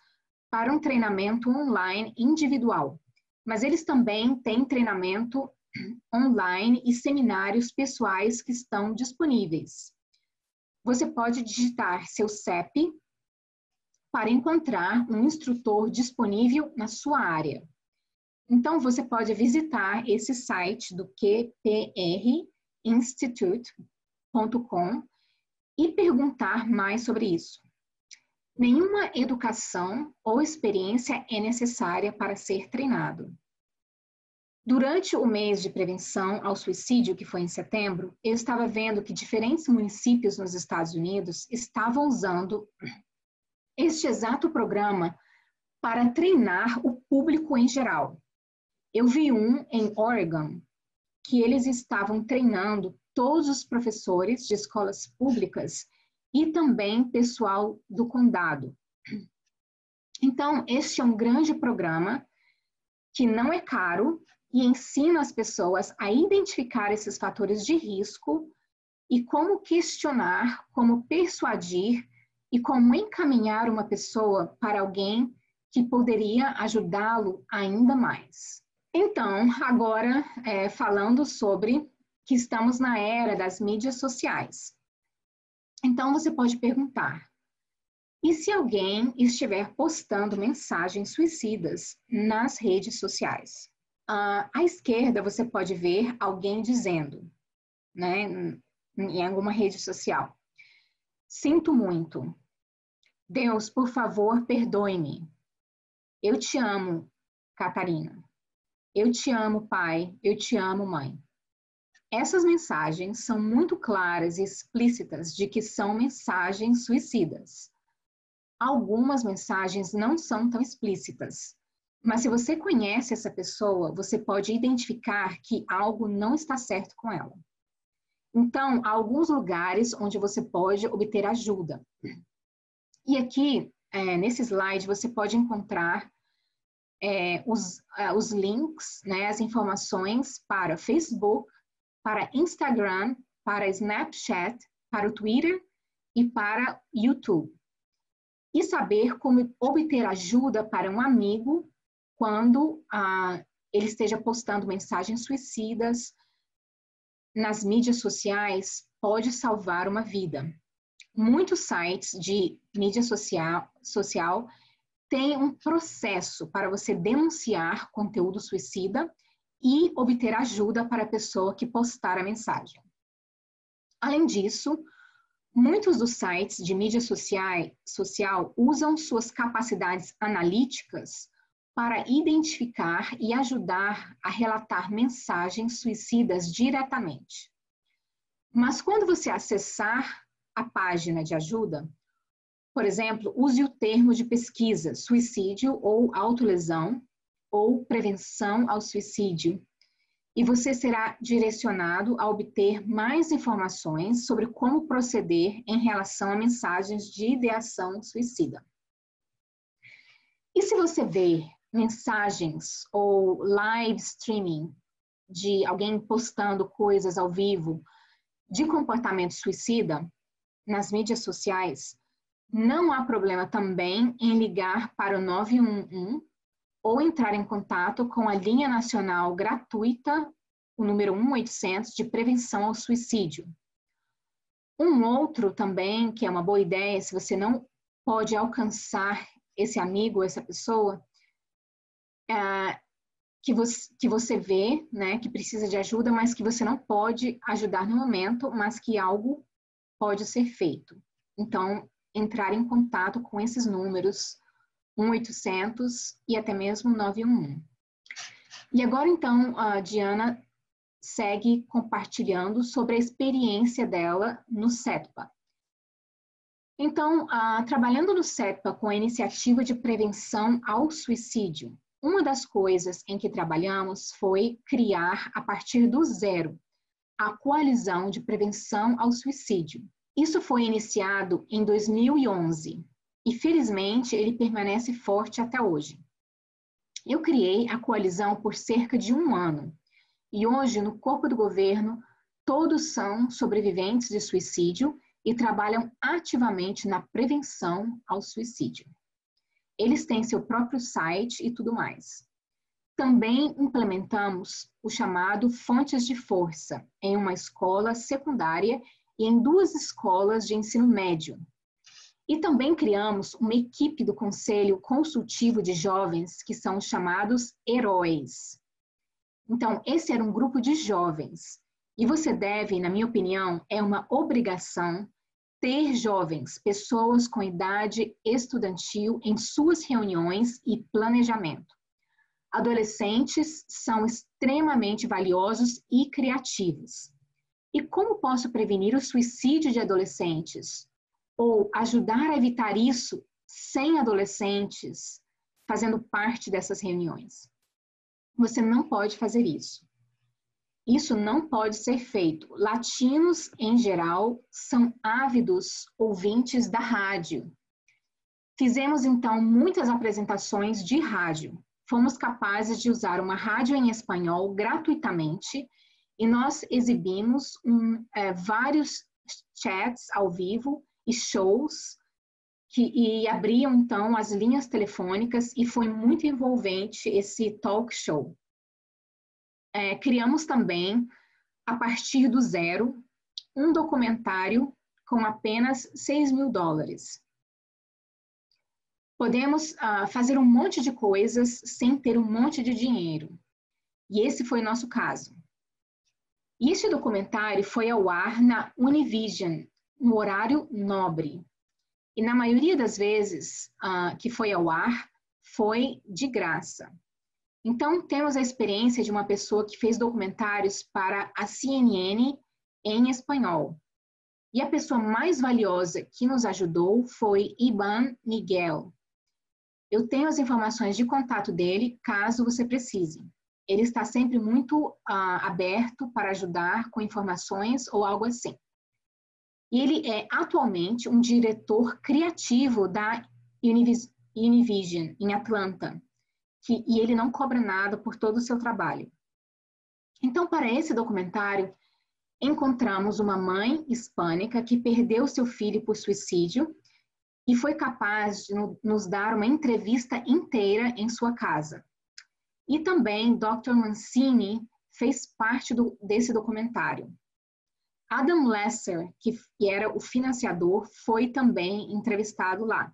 para um treinamento online individual. Mas eles também têm treinamento online e seminários pessoais que estão disponíveis. Você pode digitar seu CEP para encontrar um instrutor disponível na sua área. Então, você pode visitar esse site do qprinstitute.com e perguntar mais sobre isso. Nenhuma educação ou experiência é necessária para ser treinado. Durante o mês de prevenção ao suicídio, que foi em setembro, eu estava vendo que diferentes municípios nos Estados Unidos estavam usando este exato programa para treinar o público em geral. Eu vi um em Oregon, que eles estavam treinando todos os professores de escolas públicas e também pessoal do condado. Então, este é um grande programa que não é caro e ensina as pessoas a identificar esses fatores de risco e como questionar, como persuadir e como encaminhar uma pessoa para alguém que poderia ajudá-lo ainda mais. Então, agora, é, falando sobre que estamos na era das mídias sociais. Então você pode perguntar: e se alguém estiver postando mensagens suicidas nas redes sociais? Uh, à esquerda você pode ver alguém dizendo, né, em alguma rede social: Sinto muito. Deus, por favor, perdoe-me. Eu te amo, Catarina. Eu te amo, pai. Eu te amo, mãe. essas mensagens são muito claras e explícitas de que são mensagens suicidas. Algumas mensagens não são tão explícitas, mas se você conhece essa pessoa, você pode identificar que algo não está certo com ela. Então, há alguns lugares onde você pode obter ajuda. E aqui, é, nesse slide, você pode encontrar é, os, uh, os links, né, as informações para Facebook, para Instagram, para Snapchat, para o Twitter e para YouTube. E saber como obter ajuda para um amigo quando uh, ele esteja postando mensagens suicidas nas mídias sociais pode salvar uma vida. Muitos sites de mídia social, social têm um processo para você denunciar conteúdo suicida e obter ajuda para a pessoa que postar a mensagem. Além disso, muitos dos sites de mídia social, social usam suas capacidades analíticas para identificar e ajudar a relatar mensagens suicidas diretamente. Mas quando você acessar a página de ajuda, por exemplo, use o termo de pesquisa suicídio ou autolesão ou prevenção ao suicídio e você será direcionado a obter mais informações sobre como proceder em relação a mensagens de ideação suicida. E se você ver mensagens ou live streaming de alguém postando coisas ao vivo de comportamento suicida nas mídias sociais, não há problema também em ligar para o 911 ou entrar em contato com a linha nacional gratuita, o número 1800 de prevenção ao suicídio. Um outro também, que é uma boa ideia, se você não pode alcançar esse amigo, essa pessoa, é, que, você, que você vê, né, que precisa de ajuda, mas que você não pode ajudar no momento, mas que algo pode ser feito. Então, entrar em contato com esses números 1800 e até mesmo 911. E agora, então, a Diana segue compartilhando sobre a experiência dela no CETPA. Então, uh, trabalhando no CETPA com a iniciativa de prevenção ao suicídio, uma das coisas em que trabalhamos foi criar, a partir do zero, a Coalizão de Prevenção ao Suicídio. Isso foi iniciado em 2011 e, felizmente, ele permanece forte até hoje. Eu criei a coalizão por cerca de um ano e hoje, no corpo do governo, todos são sobreviventes de suicídio e trabalham ativamente na prevenção ao suicídio. Eles têm seu próprio site e tudo mais. Também implementamos o chamado Fontes de Força em uma escola secundária e em duas escolas de ensino médio. E também criamos uma equipe do Conselho Consultivo de Jovens, que são chamados heróis. Então, esse era um grupo de jovens. E você deve, na minha opinião, é uma obrigação ter jovens, pessoas com idade estudantil em suas reuniões e planejamento. Adolescentes são extremamente valiosos e criativos. E como posso prevenir o suicídio de adolescentes? Ou ajudar a evitar isso sem adolescentes fazendo parte dessas reuniões? Você não pode fazer isso. Isso não pode ser feito. Latinos, em geral, são ávidos ouvintes da rádio. Fizemos então muitas apresentações de rádio. Fomos capazes de usar uma rádio em espanhol gratuitamente e nós exibimos um, é, vários chats ao vivo e shows que e abriam então as linhas telefônicas e foi muito envolvente esse talk show é, criamos também, a partir do zero, um documentário com apenas 6 mil dólares. Podemos uh, fazer um monte de coisas sem ter um monte de dinheiro. E esse foi nosso caso. E este documentário foi ao ar na Univision, no horário nobre. E na maioria das vezes uh, que foi ao ar, foi de graça. Então, temos a experiência de uma pessoa que fez documentários para a CNN em espanhol. E a pessoa mais valiosa que nos ajudou foi Iban Miguel. Eu tenho as informações de contato dele, caso você precise. Ele está sempre muito uh, aberto para ajudar com informações ou algo assim. Ele é atualmente um diretor criativo da Univis Univision, em Atlanta, que, e ele não cobra nada por todo o seu trabalho. Então, para esse documentário, encontramos uma mãe hispânica que perdeu seu filho por suicídio e foi capaz de nos dar uma entrevista inteira em sua casa. E também Dr. Mancini fez parte do, desse documentário. Adam Lesser, que era o financiador, foi também entrevistado lá.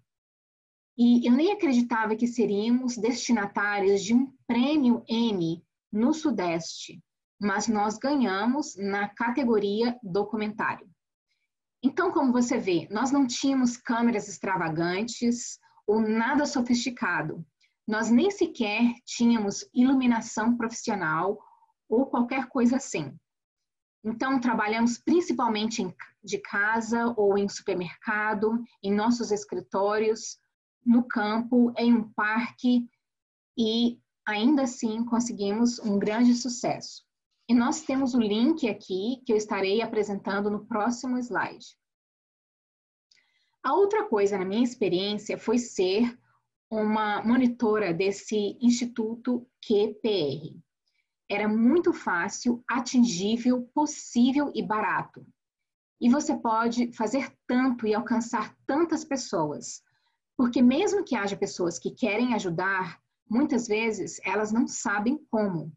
E eu nem acreditava que seríamos destinatários de um prêmio Emmy no Sudeste, mas nós ganhamos na categoria documentário. Então, como você vê, nós não tínhamos câmeras extravagantes ou nada sofisticado. Nós nem sequer tínhamos iluminação profissional ou qualquer coisa assim. Então, trabalhamos principalmente de casa ou em supermercado, em nossos escritórios, no campo, em um parque e ainda assim conseguimos um grande sucesso. E nós temos o link aqui que eu estarei apresentando no próximo slide. A outra coisa na minha experiência foi ser uma monitora desse Instituto QPR. Era muito fácil, atingível, possível e barato. E você pode fazer tanto e alcançar tantas pessoas. Porque mesmo que haja pessoas que querem ajudar, muitas vezes elas não sabem como.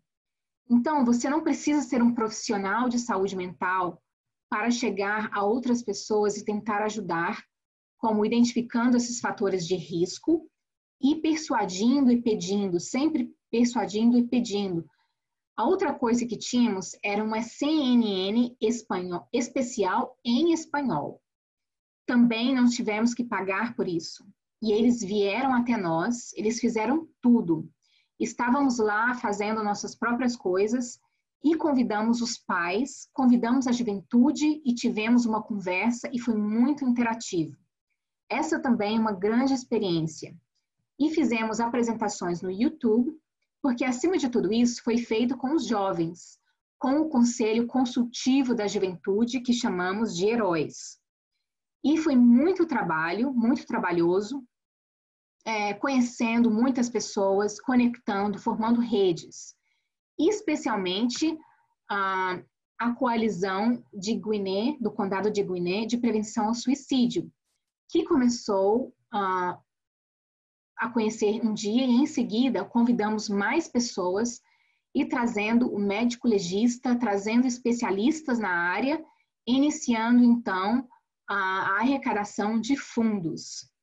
Então, você não precisa ser um profissional de saúde mental para chegar a outras pessoas e tentar ajudar, como identificando esses fatores de risco e persuadindo e pedindo, sempre persuadindo e pedindo. A outra coisa que tínhamos era uma CNN espanhol, especial em espanhol. Também não tivemos que pagar por isso e eles vieram até nós, eles fizeram tudo. Estávamos lá fazendo nossas próprias coisas e convidamos os pais, convidamos a juventude e tivemos uma conversa e foi muito interativo. Essa também é uma grande experiência. E fizemos apresentações no YouTube, porque acima de tudo isso foi feito com os jovens, com o conselho consultivo da juventude que chamamos de heróis. E foi muito trabalho, muito trabalhoso, é, conhecendo muitas pessoas, conectando, formando redes. Especialmente a, a coalizão de Guiné, do Condado de Guiné, de prevenção ao suicídio, que começou a, a conhecer um dia e em seguida convidamos mais pessoas e trazendo o médico legista, trazendo especialistas na área, iniciando então a arrecadação de fundos.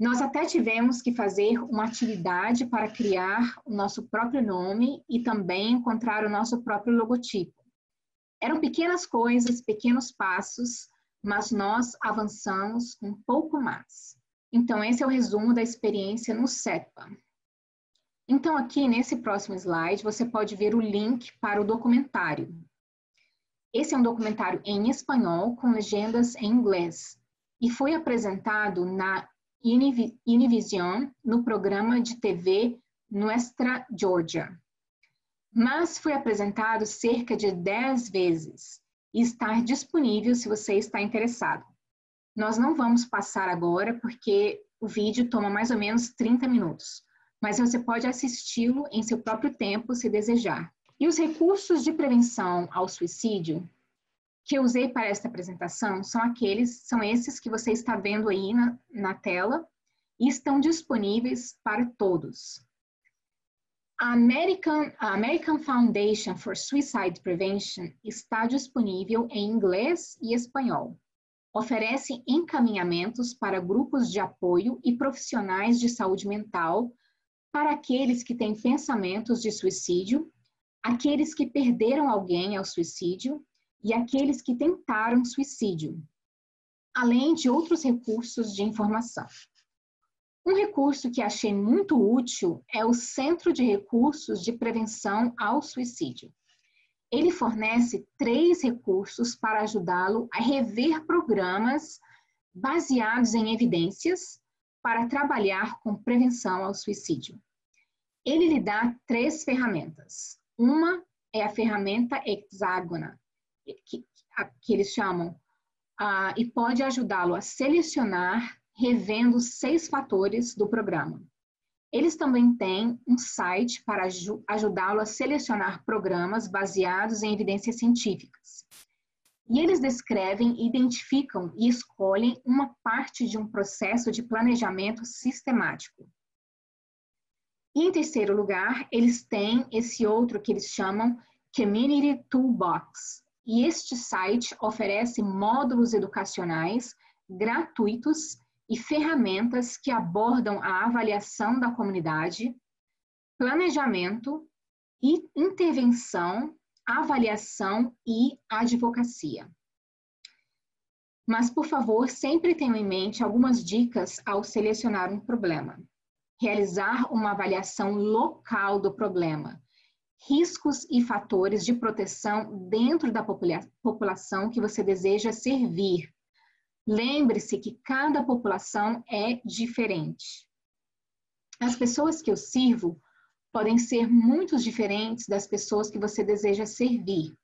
Nós até tivemos que fazer uma atividade para criar o nosso próprio nome e também encontrar o nosso próprio logotipo. Eram pequenas coisas, pequenos passos, mas nós avançamos um pouco mais. Então, esse é o resumo da experiência no CEPA. Então, aqui nesse próximo slide, você pode ver o link para o documentário. Esse é um documentário em espanhol com legendas em inglês e foi apresentado na Univision no programa de TV Nuestra Georgia. Mas foi apresentado cerca de 10 vezes e está disponível se você está interessado. Nós não vamos passar agora porque o vídeo toma mais ou menos 30 minutos, mas você pode assisti-lo em seu próprio tempo se desejar. E os recursos de prevenção ao suicídio que eu usei para esta apresentação são aqueles, são esses que você está vendo aí na, na tela e estão disponíveis para todos. A American, a American Foundation for Suicide Prevention está disponível em inglês e espanhol. Oferece encaminhamentos para grupos de apoio e profissionais de saúde mental para aqueles que têm pensamentos de suicídio, aqueles que perderam alguém ao suicídio e aqueles que tentaram suicídio, além de outros recursos de informação. Um recurso que achei muito útil é o Centro de Recursos de Prevenção ao Suicídio. Ele fornece três recursos para ajudá-lo a rever programas baseados em evidências para trabalhar com prevenção ao suicídio. Ele lhe dá três ferramentas. Uma é a ferramenta hexágona, que, que eles chamam, e pode ajudá-lo a selecionar, revendo seis fatores do programa. Eles também têm um site para ajudá-lo a selecionar programas baseados em evidências científicas. E eles descrevem, identificam e escolhem uma parte de um processo de planejamento sistemático. E em terceiro lugar, eles têm esse outro que eles chamam Community Toolbox. E este site oferece módulos educacionais gratuitos e ferramentas que abordam a avaliação da comunidade, planejamento e intervenção avaliação e advocacia. Mas, por favor, sempre tenham em mente algumas dicas ao selecionar um problema. Realizar uma avaliação local do problema, riscos e fatores de proteção dentro da popula população que você deseja servir. Lembre-se que cada população é diferente. As pessoas que eu sirvo podem ser muito diferentes das pessoas que você deseja servir.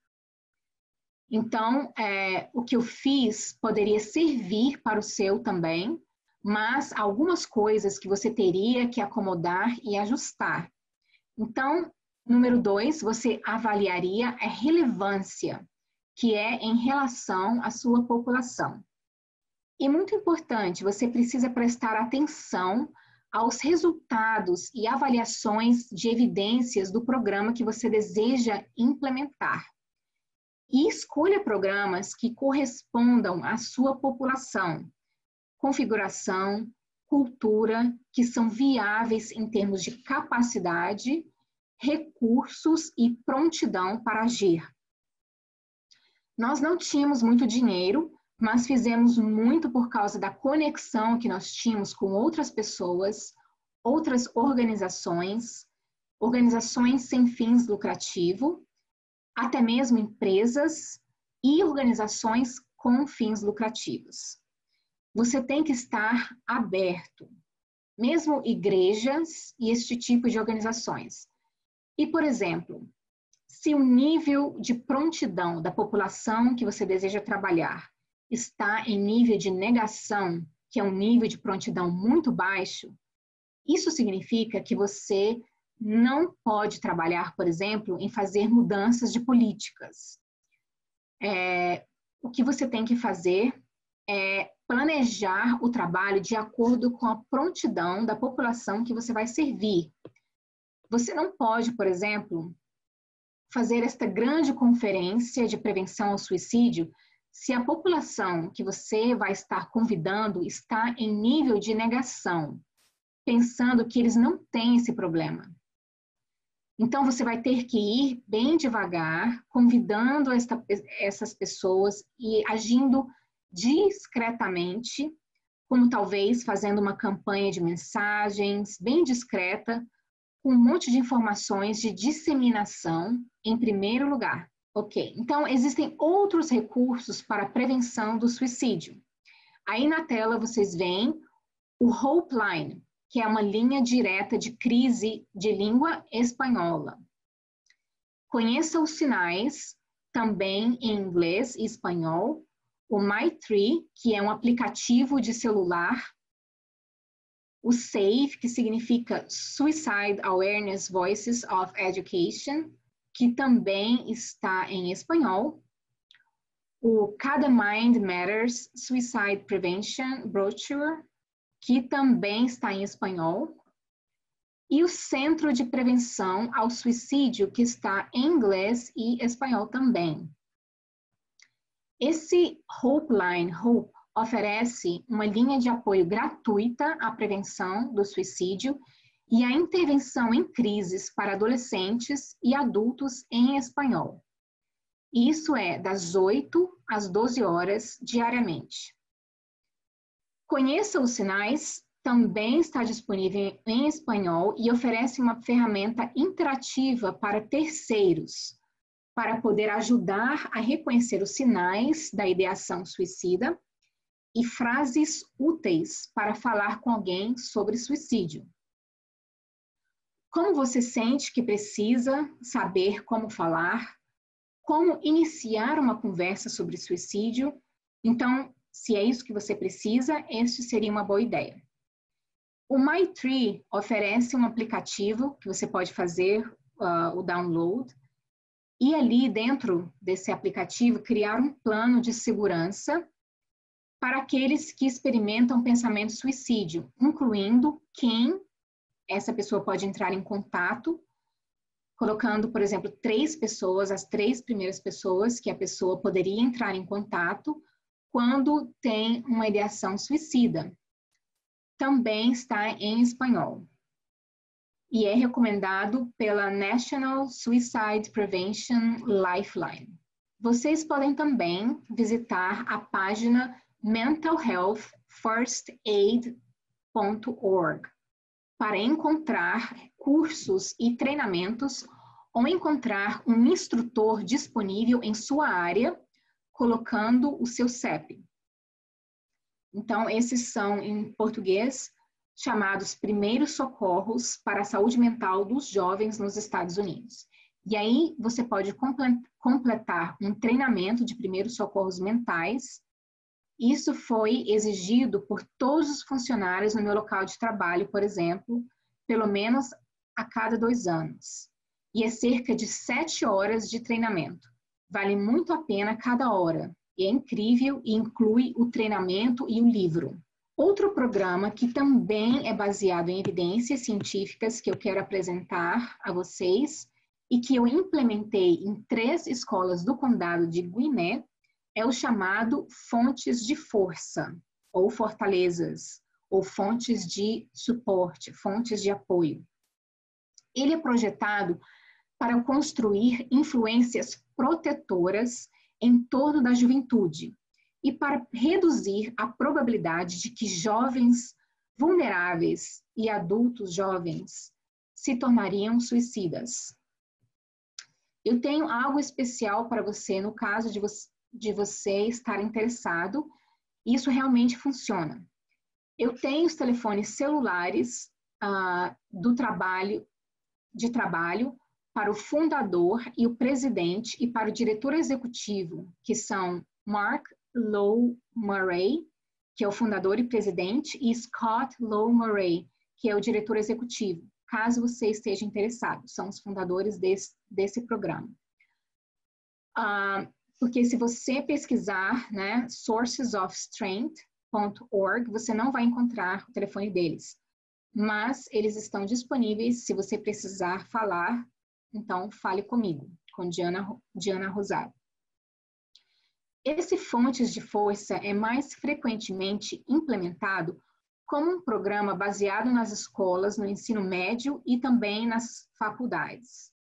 Então, é, o que eu fiz poderia servir para o seu também, mas algumas coisas que você teria que acomodar e ajustar. Então, número dois, você avaliaria a relevância, que é em relação à sua população. E muito importante, você precisa prestar atenção aos resultados e avaliações de evidências do programa que você deseja implementar. E escolha programas que correspondam à sua população, configuração, cultura, que são viáveis em termos de capacidade, recursos e prontidão para agir. Nós não tínhamos muito dinheiro mas fizemos muito por causa da conexão que nós tínhamos com outras pessoas, outras organizações, organizações sem fins lucrativos, até mesmo empresas e organizações com fins lucrativos. Você tem que estar aberto, mesmo igrejas e este tipo de organizações. E, por exemplo, se o nível de prontidão da população que você deseja trabalhar está em nível de negação, que é um nível de prontidão muito baixo, isso significa que você não pode trabalhar, por exemplo, em fazer mudanças de políticas. É, o que você tem que fazer é planejar o trabalho de acordo com a prontidão da população que você vai servir. Você não pode, por exemplo, fazer esta grande conferência de prevenção ao suicídio se a população que você vai estar convidando está em nível de negação, pensando que eles não têm esse problema. Então, você vai ter que ir bem devagar, convidando esta, essas pessoas e agindo discretamente, como talvez fazendo uma campanha de mensagens bem discreta, com um monte de informações de disseminação, em primeiro lugar. Ok, então existem outros recursos para prevenção do suicídio. Aí na tela vocês veem o Hopeline, que é uma linha direta de crise de língua espanhola. Conheça os sinais, também em inglês e espanhol. O MyTree, que é um aplicativo de celular. O SAVE, que significa Suicide Awareness Voices of Education que também está em espanhol, o Cada Mind Matters Suicide Prevention Brochure, que também está em espanhol, e o Centro de Prevenção ao Suicídio, que está em inglês e espanhol também. Esse Hope Line, Hope, oferece uma linha de apoio gratuita à prevenção do suicídio e a intervenção em crises para adolescentes e adultos em espanhol. Isso é das 8 às 12 horas diariamente. Conheça os sinais também está disponível em espanhol e oferece uma ferramenta interativa para terceiros, para poder ajudar a reconhecer os sinais da ideação suicida e frases úteis para falar com alguém sobre suicídio. Como você sente que precisa saber como falar, como iniciar uma conversa sobre suicídio? Então, se é isso que você precisa, este seria uma boa ideia. O MyTree oferece um aplicativo que você pode fazer uh, o download e ali dentro desse aplicativo criar um plano de segurança para aqueles que experimentam pensamento suicídio, incluindo quem essa pessoa pode entrar em contato, colocando, por exemplo, três pessoas, as três primeiras pessoas que a pessoa poderia entrar em contato quando tem uma ideação suicida. Também está em espanhol. E é recomendado pela National Suicide Prevention Lifeline. Vocês podem também visitar a página mentalhealthfirstaid.org para encontrar cursos e treinamentos ou encontrar um instrutor disponível em sua área colocando o seu CEP. Então, esses são, em português, chamados primeiros socorros para a saúde mental dos jovens nos Estados Unidos. E aí você pode completar um treinamento de primeiros socorros mentais. Isso foi exigido por todos os funcionários no meu local de trabalho, por exemplo, pelo menos a cada dois anos. E é cerca de sete horas de treinamento. Vale muito a pena cada hora. E é incrível e inclui o treinamento e o livro. Outro programa que também é baseado em evidências científicas que eu quero apresentar a vocês e que eu implementei em três escolas do condado de Guiné é o chamado Fontes de Força, ou Fortalezas, ou Fontes de Suporte, Fontes de Apoio. Ele é projetado para construir influências protetoras em torno da juventude e para reduzir a probabilidade de que jovens vulneráveis e adultos jovens se tornariam suicidas. Eu tenho algo especial para você no caso de você, de você estar interessado. Isso realmente funciona. Eu tenho os telefones celulares uh, do trabalho, de trabalho, para o fundador e o presidente e para o diretor executivo, que são Mark Lowe Murray, que é o fundador e presidente, e Scott Lowe Murray, que é o diretor executivo, caso você esteja interessado. São os fundadores desse, desse programa. Uh, porque se você pesquisar, né, sourcesofstrength.org, você não vai encontrar o telefone deles. Mas eles estão disponíveis se você precisar falar então, fale comigo, com Diana, Diana Rosário. Esse Fontes de Força é mais frequentemente implementado como um programa baseado nas escolas, no ensino médio e também nas faculdades.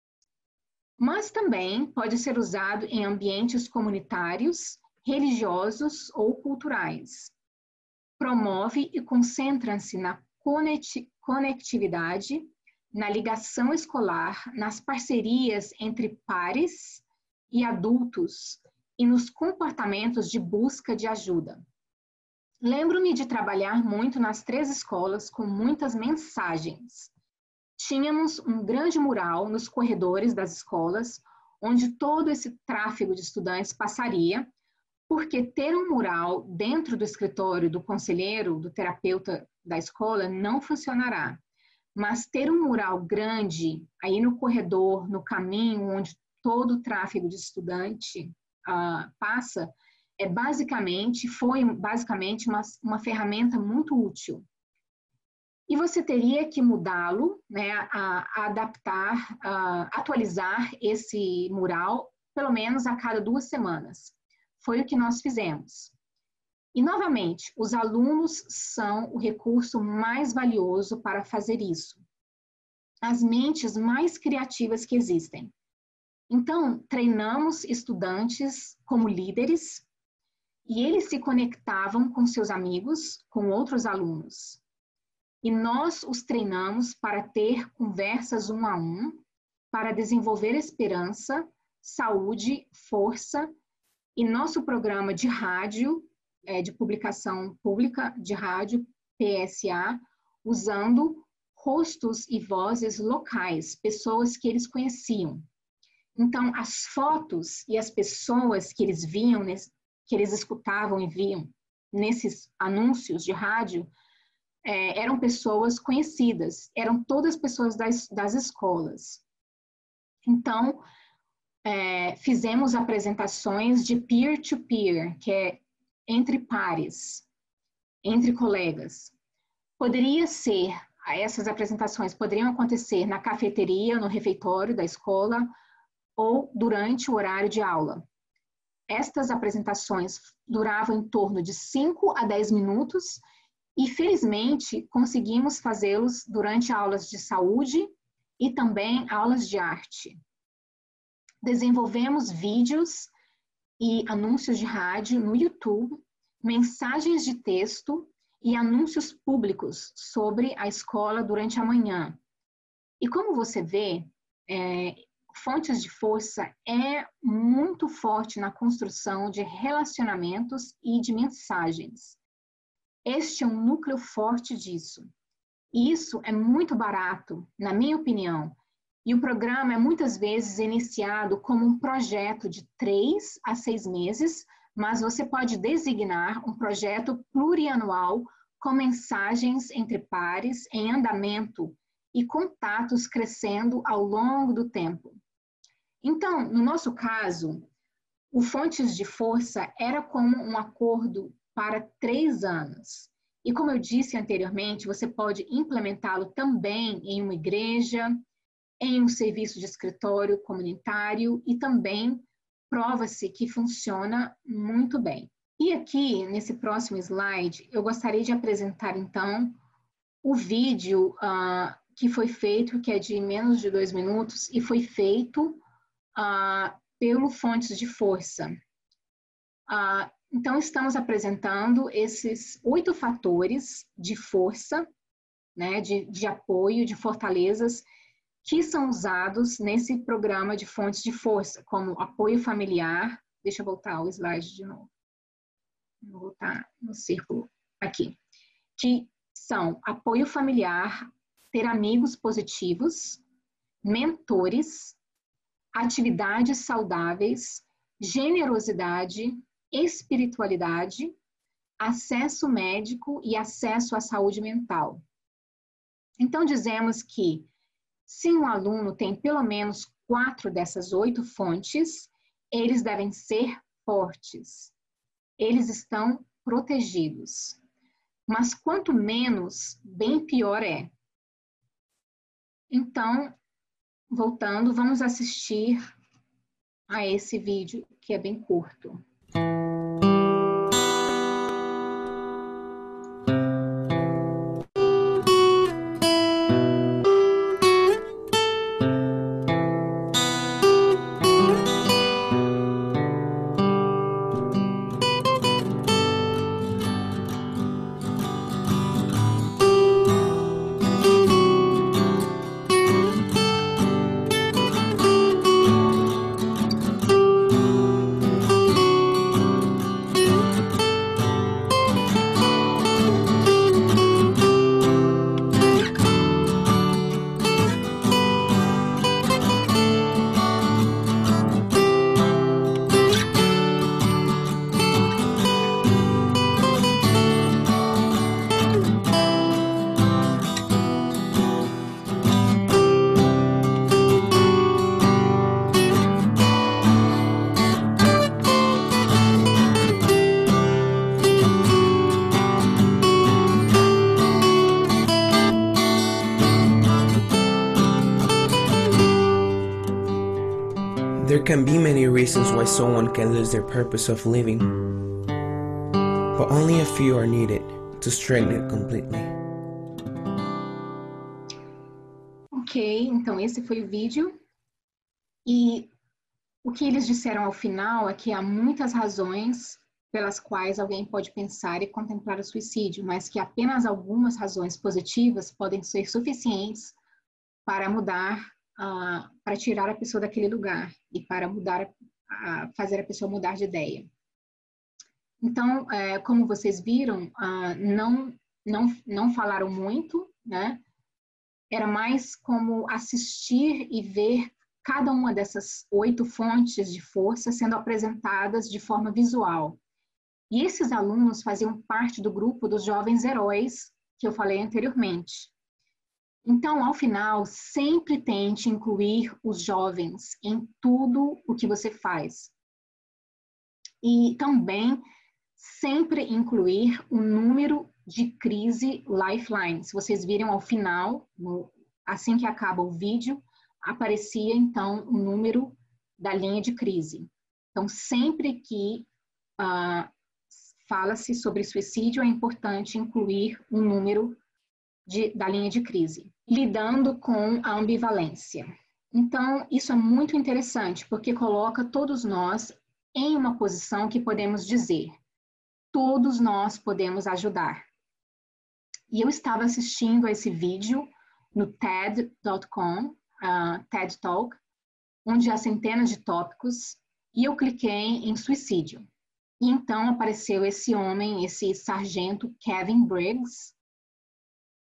Mas também pode ser usado em ambientes comunitários, religiosos ou culturais. Promove e concentra-se na conectividade na ligação escolar, nas parcerias entre pares e adultos e nos comportamentos de busca de ajuda. Lembro-me de trabalhar muito nas três escolas com muitas mensagens. Tínhamos um grande mural nos corredores das escolas, onde todo esse tráfego de estudantes passaria, porque ter um mural dentro do escritório do conselheiro, do terapeuta da escola, não funcionará. Mas ter um mural grande aí no corredor, no caminho onde todo o tráfego de estudante uh, passa, é basicamente, foi basicamente uma, uma ferramenta muito útil. E você teria que mudá-lo, né, a, a adaptar, a atualizar esse mural pelo menos a cada duas semanas. Foi o que nós fizemos. E, novamente, os alunos são o recurso mais valioso para fazer isso. As mentes mais criativas que existem. Então, treinamos estudantes como líderes e eles se conectavam com seus amigos, com outros alunos. E nós os treinamos para ter conversas um a um, para desenvolver esperança, saúde, força, e nosso programa de rádio, é, de publicação pública de rádio, PSA, usando rostos e vozes locais, pessoas que eles conheciam. Então, as fotos e as pessoas que eles viam, que eles escutavam e viam nesses anúncios de rádio, é, eram pessoas conhecidas, eram todas pessoas das, das escolas. Então, é, fizemos apresentações de peer-to-peer, -peer, que é entre pares, entre colegas. Poderia ser, essas apresentações poderiam acontecer na cafeteria, no refeitório da escola, ou durante o horário de aula. Estas apresentações duravam em torno de 5 a 10 minutos e, felizmente, conseguimos fazê-los durante aulas de saúde e também aulas de arte. Desenvolvemos vídeos e anúncios de rádio no YouTube, mensagens de texto e anúncios públicos sobre a escola durante a manhã. E como você vê, é, Fontes de Força é muito forte na construção de relacionamentos e de mensagens. Este é um núcleo forte disso. Isso é muito barato, na minha opinião. E o programa é muitas vezes iniciado como um projeto de três a seis meses, mas você pode designar um projeto plurianual com mensagens entre pares em andamento e contatos crescendo ao longo do tempo. Então, no nosso caso, o Fontes de Força era como um acordo para três anos. E como eu disse anteriormente, você pode implementá-lo também em uma igreja, em um serviço de escritório comunitário e também prova-se que funciona muito bem. E aqui, nesse próximo slide, eu gostaria de apresentar então o vídeo uh, que foi feito, que é de menos de dois minutos, e foi feito uh, pelo Fontes de Força. Uh, então, estamos apresentando esses oito fatores de força, né, de, de apoio, de fortalezas, que são usados nesse programa de fontes de força, como apoio familiar. Deixa eu voltar o slide de novo. Vou voltar no círculo aqui. Que são apoio familiar, ter amigos positivos, mentores, atividades saudáveis, generosidade, espiritualidade, acesso médico e acesso à saúde mental. Então, dizemos que se um aluno tem pelo menos quatro dessas oito fontes, eles devem ser fortes. Eles estão protegidos. Mas quanto menos, bem pior é. Então, voltando, vamos assistir a esse vídeo que é bem curto. Can be many reasons why someone can lose their purpose of living, but only a few are needed to strengthen it completely. Ok, então esse foi o vídeo. E o que eles disseram ao final é que há muitas razões pelas quais alguém pode pensar e contemplar o suicídio, mas que apenas algumas razões positivas podem ser suficientes para mudar, uh, para tirar a pessoa daquele lugar e para mudar, uh, fazer a pessoa mudar de ideia. Então, é, como vocês viram, uh, não, não, não falaram muito, né? Era mais como assistir e ver cada uma dessas oito fontes de força sendo apresentadas de forma visual. E esses alunos faziam parte do grupo dos jovens heróis que eu falei anteriormente. Então, ao final, sempre tente incluir os jovens em tudo o que você faz. E também sempre incluir o número de crise lifeline. Se vocês viram ao final, no, assim que acaba o vídeo, aparecia então o número da linha de crise. Então, sempre que uh, fala-se sobre suicídio, é importante incluir um número de, da linha de crise, lidando com a ambivalência. Então, isso é muito interessante, porque coloca todos nós em uma posição que podemos dizer: todos nós podemos ajudar. E eu estava assistindo a esse vídeo no TED.com, uh, TED Talk, onde há centenas de tópicos, e eu cliquei em suicídio. E então apareceu esse homem, esse sargento Kevin Briggs,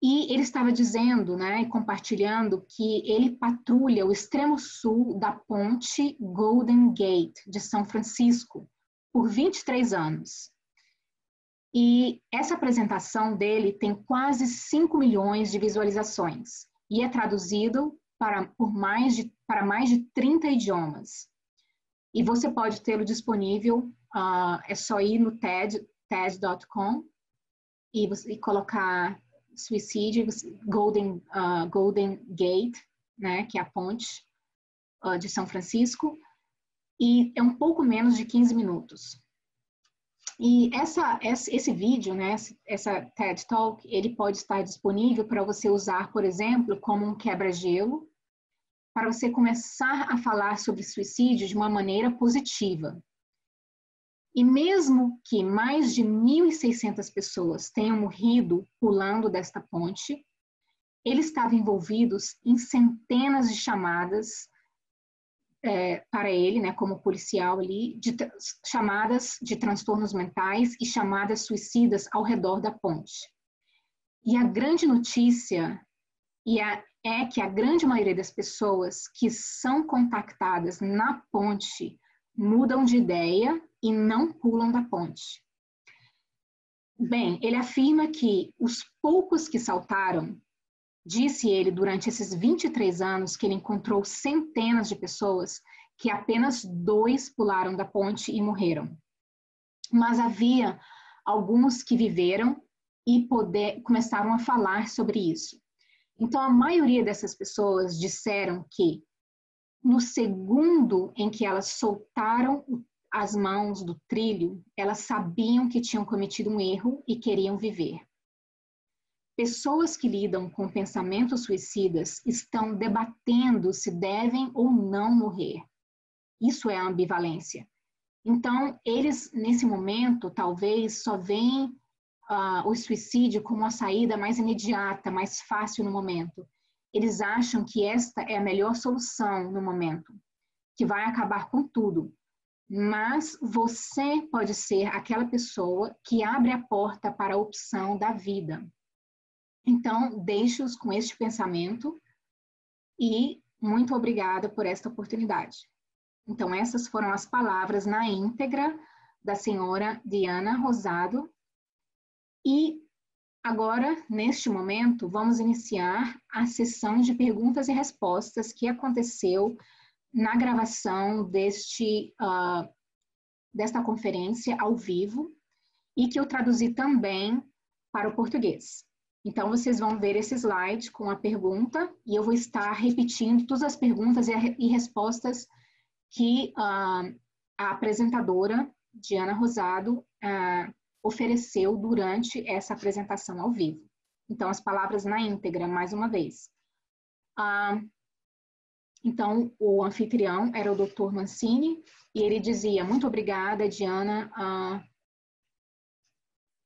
e ele estava dizendo, né, e compartilhando que ele patrulha o extremo sul da ponte Golden Gate de São Francisco por 23 anos. E essa apresentação dele tem quase 5 milhões de visualizações e é traduzido para, por mais de, para mais de 30 idiomas. E você pode tê-lo disponível uh, é só ir no TED, TED.com e, e colocar suicídio, Golden, uh, Golden Gate, né, que é a ponte uh, de São Francisco, e é um pouco menos de 15 minutos. E essa, esse vídeo, né, essa TED Talk, ele pode estar disponível para você usar, por exemplo, como um quebra-gelo, para você começar a falar sobre suicídio de uma maneira positiva. E mesmo que mais de 1.600 pessoas tenham morrido pulando desta ponte, ele estava envolvido em centenas de chamadas é, para ele, né, como policial ali, de chamadas de transtornos mentais e chamadas suicidas ao redor da ponte. E a grande notícia e a, é que a grande maioria das pessoas que são contactadas na ponte mudam de ideia e não pulam da ponte. Bem, ele afirma que os poucos que saltaram, disse ele durante esses 23 anos que ele encontrou centenas de pessoas, que apenas dois pularam da ponte e morreram. Mas havia alguns que viveram e poder, começaram a falar sobre isso. Então, a maioria dessas pessoas disseram que no segundo em que elas soltaram as mãos do trilho, elas sabiam que tinham cometido um erro e queriam viver. Pessoas que lidam com pensamentos suicidas estão debatendo se devem ou não morrer. Isso é ambivalência. Então, eles, nesse momento, talvez só veem uh, o suicídio como uma saída mais imediata, mais fácil no momento. Eles acham que esta é a melhor solução no momento, que vai acabar com tudo. Mas você pode ser aquela pessoa que abre a porta para a opção da vida. Então, deixe-os com este pensamento e muito obrigada por esta oportunidade. Então, essas foram as palavras na íntegra da senhora Diana Rosado. E Agora, neste momento, vamos iniciar a sessão de perguntas e respostas que aconteceu na gravação deste, uh, desta conferência ao vivo e que eu traduzi também para o português. Então, vocês vão ver esse slide com a pergunta e eu vou estar repetindo todas as perguntas e, e respostas que uh, a apresentadora, Diana Rosado, uh, ofereceu durante essa apresentação ao vivo. Então, as palavras na íntegra, mais uma vez. Ah, então, o anfitrião era o Dr. Mancini, e ele dizia: Muito obrigada, Diana, ah,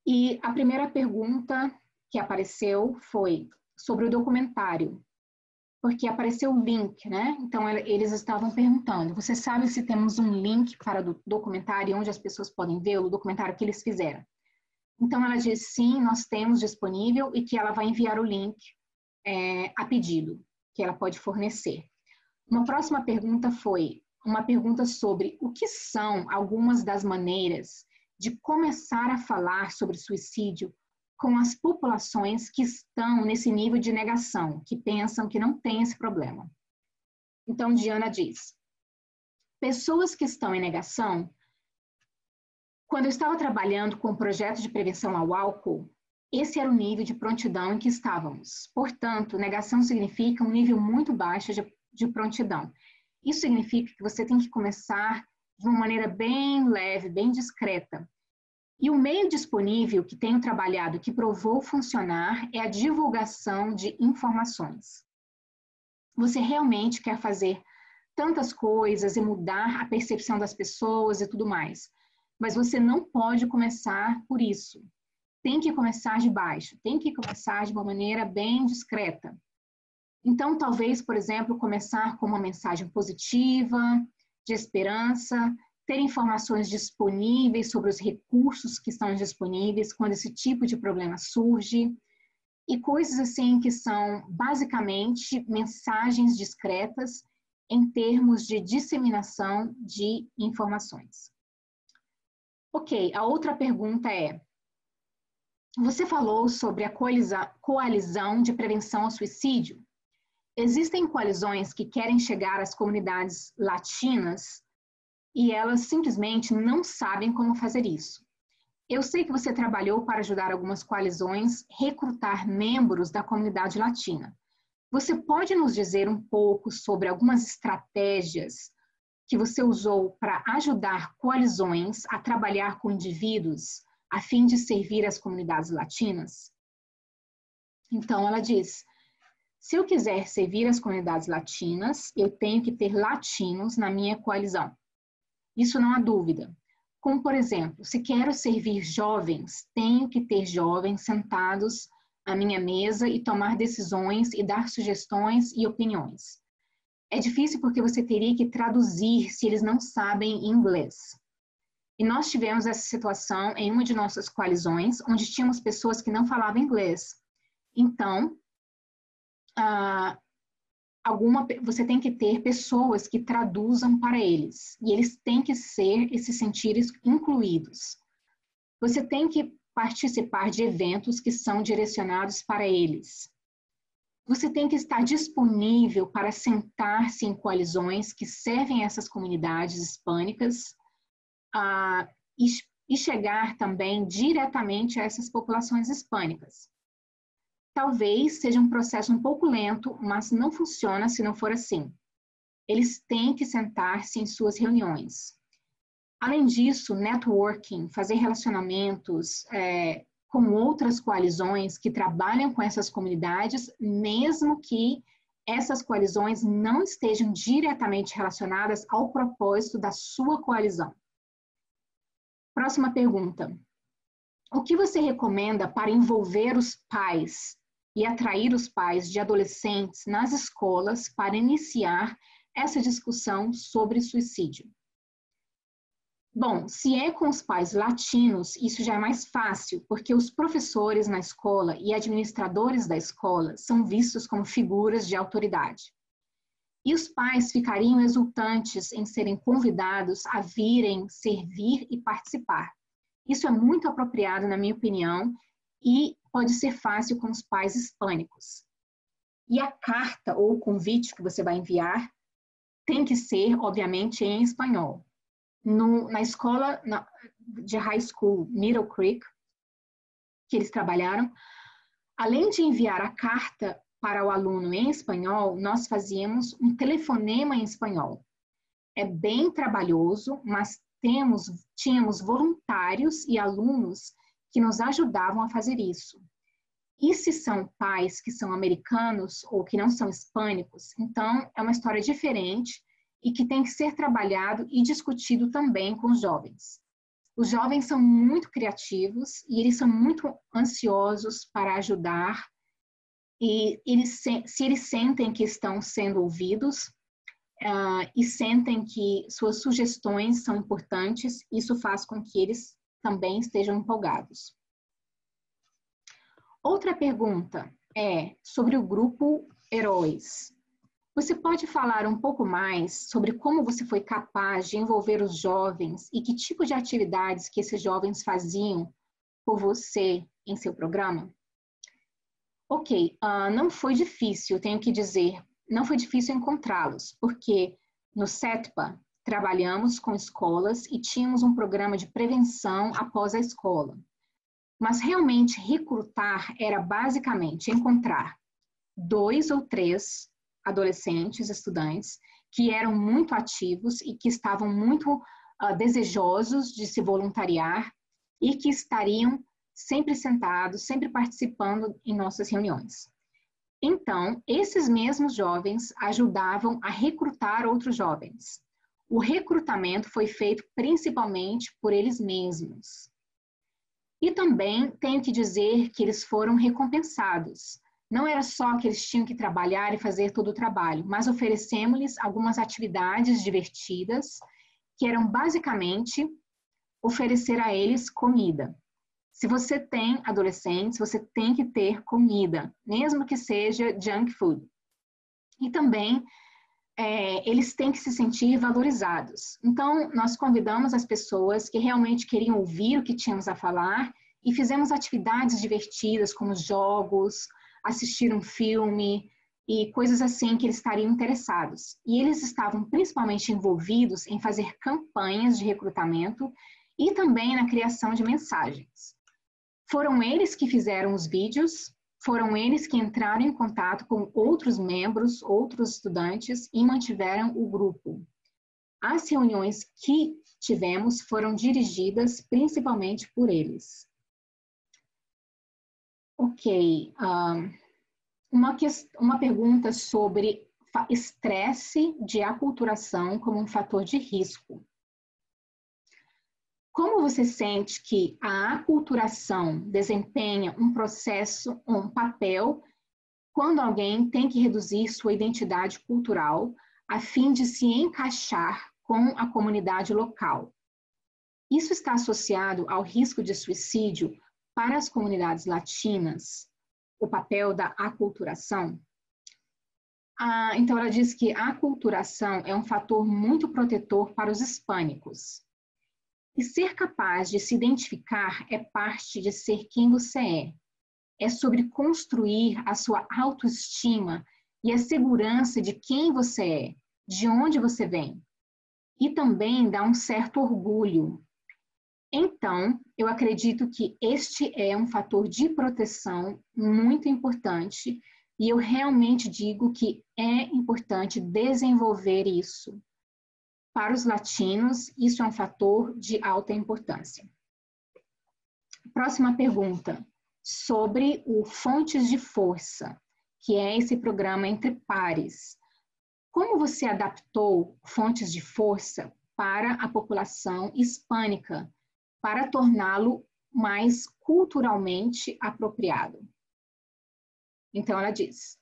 E a primeira pergunta que apareceu foi sobre o documentário, porque apareceu o link, né? Então eles estavam perguntando: você sabe se temos um link para o documentário onde as pessoas podem ver o documentário que eles fizeram? Então ela disse sim, nós temos disponível e que ela vai enviar o link é, a pedido, que ela pode fornecer. Uma próxima pergunta foi uma pergunta sobre o que são algumas das maneiras de começar a falar sobre suicídio com as populações que estão nesse nível de negação, que pensam que não tem esse problema. Então, Diana diz: pessoas que estão em negação, quando eu estava trabalhando com o projeto de prevenção ao álcool, esse era o nível de prontidão em que estávamos. Portanto, negação significa um nível muito baixo de, de prontidão. Isso significa que você tem que começar de uma maneira bem leve, bem discreta. E o meio disponível que tenho trabalhado que provou funcionar é a divulgação de informações. Você realmente quer fazer tantas coisas e mudar a percepção das pessoas e tudo mais, mas você não pode começar por isso. Tem que começar de baixo, tem que começar de uma maneira bem discreta. Então, talvez, por exemplo, começar com uma mensagem positiva, de esperança, ter informações disponíveis sobre os recursos que estão disponíveis quando esse tipo de problema surge, e coisas assim que são basicamente mensagens discretas em termos de disseminação de informações. Ok, a outra pergunta é: você falou sobre a coalizão de prevenção ao suicídio? Existem coalizões que querem chegar às comunidades latinas e elas simplesmente não sabem como fazer isso. Eu sei que você trabalhou para ajudar algumas coalizões recrutar membros da comunidade latina. Você pode nos dizer um pouco sobre algumas estratégias que você usou para ajudar coalizões a trabalhar com indivíduos a fim de servir as comunidades latinas? Então, ela diz: se eu quiser servir as comunidades latinas, eu tenho que ter latinos na minha coalizão. Isso não há dúvida. Como, por exemplo, se quero servir jovens, tenho que ter jovens sentados à minha mesa e tomar decisões e dar sugestões e opiniões. É difícil porque você teria que traduzir se eles não sabem inglês. E nós tivemos essa situação em uma de nossas coalizões, onde tínhamos pessoas que não falavam inglês. Então, ah, alguma, você tem que ter pessoas que traduzam para eles, e eles têm que ser e se incluídos. Você tem que participar de eventos que são direcionados para eles. Você tem que estar disponível para sentar-se em coalizões que servem essas comunidades hispânicas ah, e, e chegar também diretamente a essas populações hispânicas. Talvez seja um processo um pouco lento, mas não funciona se não for assim. Eles têm que sentar-se em suas reuniões. Além disso, networking, fazer relacionamentos é, com outras coalizões que trabalham com essas comunidades, mesmo que essas coalizões não estejam diretamente relacionadas ao propósito da sua coalizão. Próxima pergunta. O que você recomenda para envolver os pais e atrair os pais de adolescentes nas escolas para iniciar essa discussão sobre suicídio. Bom, se é com os pais latinos, isso já é mais fácil, porque os professores na escola e administradores da escola são vistos como figuras de autoridade. E os pais ficariam exultantes em serem convidados a virem servir e participar. Isso é muito apropriado, na minha opinião, e pode ser fácil com os pais hispânicos. E a carta ou convite que você vai enviar tem que ser, obviamente, em espanhol. No, na escola na, de high school Middle Creek, que eles trabalharam, além de enviar a carta para o aluno em espanhol, nós fazíamos um telefonema em espanhol. É bem trabalhoso, mas temos, tínhamos voluntários e alunos que nos ajudavam a fazer isso. E se são pais que são americanos ou que não são hispânicos, então é uma história diferente e que tem que ser trabalhado e discutido também com os jovens. Os jovens são muito criativos e eles são muito ansiosos para ajudar. E eles, se eles sentem que estão sendo ouvidos uh, e sentem que suas sugestões são importantes, isso faz com que eles também estejam empolgados. Outra pergunta é sobre o grupo Heróis. Você pode falar um pouco mais sobre como você foi capaz de envolver os jovens e que tipo de atividades que esses jovens faziam por você em seu programa? Ok, uh, não foi difícil, tenho que dizer, não foi difícil encontrá-los, porque no CETPA trabalhamos com escolas e tínhamos um programa de prevenção após a escola. Mas realmente recrutar era basicamente encontrar dois ou três adolescentes, estudantes, que eram muito ativos e que estavam muito uh, desejosos de se voluntariar e que estariam sempre sentados, sempre participando em nossas reuniões. Então, esses mesmos jovens ajudavam a recrutar outros jovens. O recrutamento foi feito principalmente por eles mesmos. E também tenho que dizer que eles foram recompensados. Não era só que eles tinham que trabalhar e fazer todo o trabalho, mas oferecemos-lhes algumas atividades divertidas, que eram basicamente oferecer a eles comida. Se você tem adolescentes, você tem que ter comida, mesmo que seja junk food. E também é, eles têm que se sentir valorizados. Então, nós convidamos as pessoas que realmente queriam ouvir o que tínhamos a falar e fizemos atividades divertidas, como jogos, assistir um filme e coisas assim que eles estariam interessados. E eles estavam principalmente envolvidos em fazer campanhas de recrutamento e também na criação de mensagens. Foram eles que fizeram os vídeos, foram eles que entraram em contato com outros membros, outros estudantes e mantiveram o grupo. As reuniões que tivemos foram dirigidas principalmente por eles. Ok. Um, uma, uma pergunta sobre estresse de aculturação como um fator de risco. Como você sente que a aculturação desempenha um processo, um papel, quando alguém tem que reduzir sua identidade cultural a fim de se encaixar com a comunidade local? Isso está associado ao risco de suicídio para as comunidades latinas, o papel da aculturação? Ah, então, ela diz que a aculturação é um fator muito protetor para os hispânicos. E ser capaz de se identificar é parte de ser quem você é. É sobre construir a sua autoestima e a segurança de quem você é, de onde você vem. E também dá um certo orgulho, então, eu acredito que este é um fator de proteção muito importante e eu realmente digo que é importante desenvolver isso. Para os latinos, isso é um fator de alta importância. Próxima pergunta, sobre o Fontes de Força, que é esse programa entre pares. Como você adaptou Fontes de Força para a população hispânica para torná-lo mais culturalmente apropriado. Então, ela diz: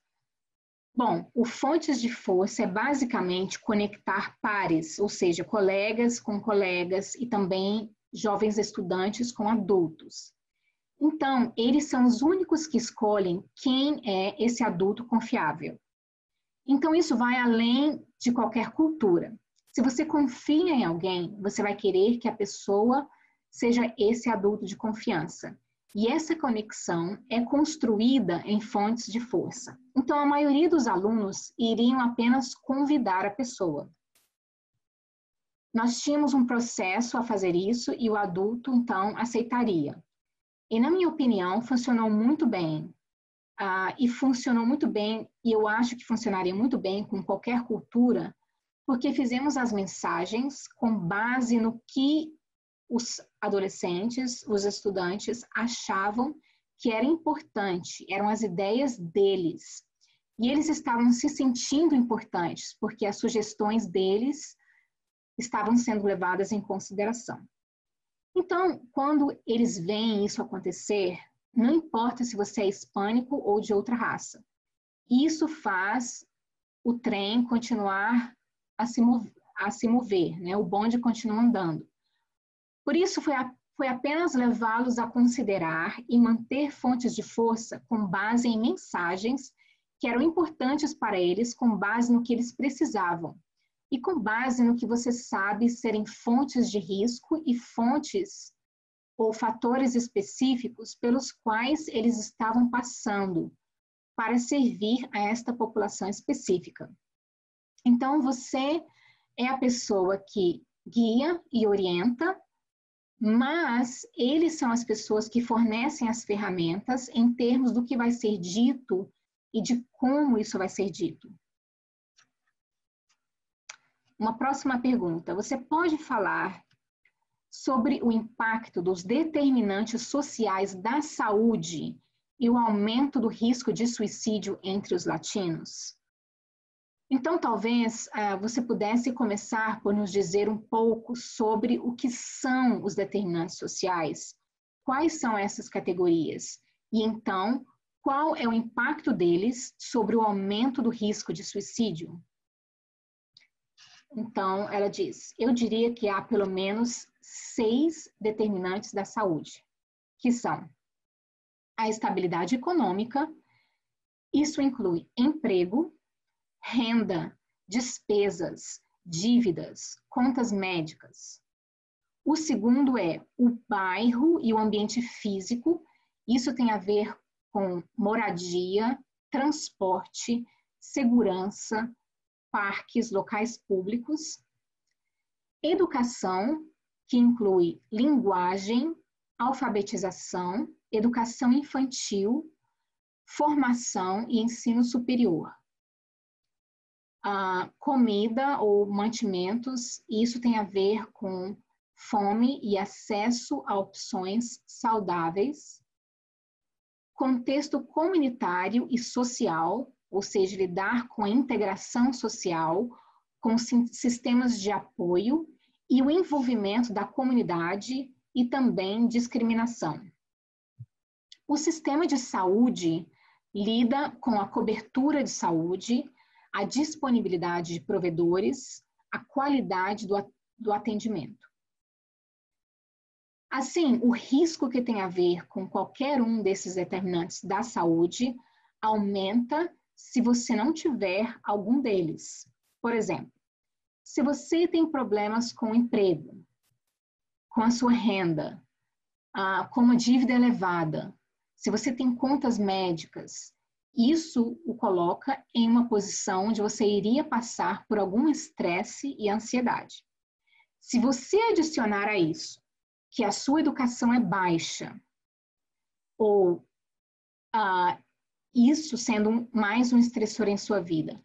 Bom, o Fontes de Força é basicamente conectar pares, ou seja, colegas com colegas e também jovens estudantes com adultos. Então, eles são os únicos que escolhem quem é esse adulto confiável. Então, isso vai além de qualquer cultura. Se você confia em alguém, você vai querer que a pessoa seja esse adulto de confiança. E essa conexão é construída em fontes de força. Então, a maioria dos alunos iriam apenas convidar a pessoa. Nós tínhamos um processo a fazer isso e o adulto, então, aceitaria. E, na minha opinião, funcionou muito bem. Uh, e funcionou muito bem, e eu acho que funcionaria muito bem com qualquer cultura, porque fizemos as mensagens com base no que os adolescentes, os estudantes achavam que era importante, eram as ideias deles. E eles estavam se sentindo importantes, porque as sugestões deles estavam sendo levadas em consideração. Então, quando eles veem isso acontecer, não importa se você é hispânico ou de outra raça, isso faz o trem continuar a se mover, a se mover né? o bonde continua andando. Por isso, foi, a, foi apenas levá-los a considerar e manter fontes de força com base em mensagens que eram importantes para eles, com base no que eles precisavam, e com base no que você sabe serem fontes de risco e fontes ou fatores específicos pelos quais eles estavam passando para servir a esta população específica. Então, você é a pessoa que guia e orienta, mas eles são as pessoas que fornecem as ferramentas em termos do que vai ser dito e de como isso vai ser dito. Uma próxima pergunta. Você pode falar sobre o impacto dos determinantes sociais da saúde e o aumento do risco de suicídio entre os latinos? Então, talvez uh, você pudesse começar por nos dizer um pouco sobre o que são os determinantes sociais, quais são essas categorias, e então, qual é o impacto deles sobre o aumento do risco de suicídio? Então, ela diz: eu diria que há pelo menos seis determinantes da saúde, que são a estabilidade econômica, isso inclui emprego, renda, despesas, dívidas, contas médicas. O segundo é o bairro e o ambiente físico. Isso tem a ver com moradia, transporte, segurança, parques, locais públicos. Educação, que inclui linguagem, alfabetização, educação infantil, formação e ensino superior a comida ou mantimentos, isso tem a ver com fome e acesso a opções saudáveis, contexto comunitário e social, ou seja, lidar com a integração social, com sistemas de apoio e o envolvimento da comunidade e também discriminação. O sistema de saúde lida com a cobertura de saúde, a disponibilidade de provedores, a qualidade do, atendimento. Assim, o risco que tem a ver com qualquer um desses determinantes da saúde aumenta se você não tiver algum deles. Por exemplo, se você tem problemas com o emprego, com a sua renda, com uma dívida elevada, se você tem contas médicas, isso o coloca em uma posição onde você iria passar por algum estresse e ansiedade. Se você adicionar a isso que a sua educação é baixa, ou uh, isso sendo mais um estressor em sua vida,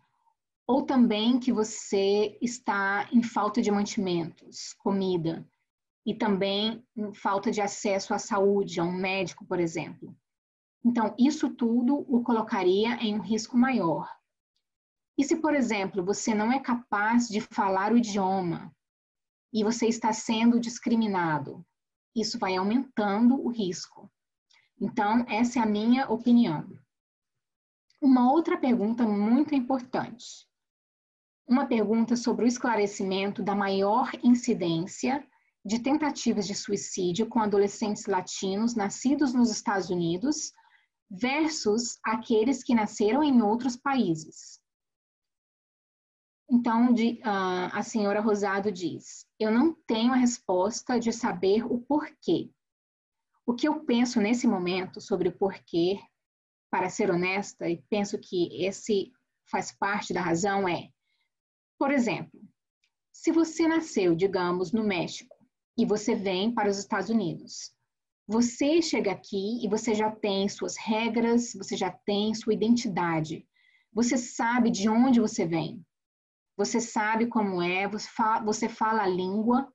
ou também que você está em falta de mantimentos, comida, e também em falta de acesso à saúde, a um médico, por exemplo. Então, isso tudo o colocaria em um risco maior. E se, por exemplo, você não é capaz de falar o idioma e você está sendo discriminado, isso vai aumentando o risco. Então, essa é a minha opinião. Uma outra pergunta muito importante. Uma pergunta sobre o esclarecimento da maior incidência de tentativas de suicídio com adolescentes latinos nascidos nos Estados Unidos versus aqueles que nasceram em outros países. Então, de, uh, a senhora Rosado diz: Eu não tenho a resposta de saber o porquê. O que eu penso nesse momento sobre o porquê, para ser honesta, e penso que esse faz parte da razão, é: por exemplo, se você nasceu, digamos, no México e você vem para os Estados Unidos, você chega aqui e você já tem suas regras, você já tem sua identidade. Você sabe de onde você vem. Você sabe como é, você fala, a língua.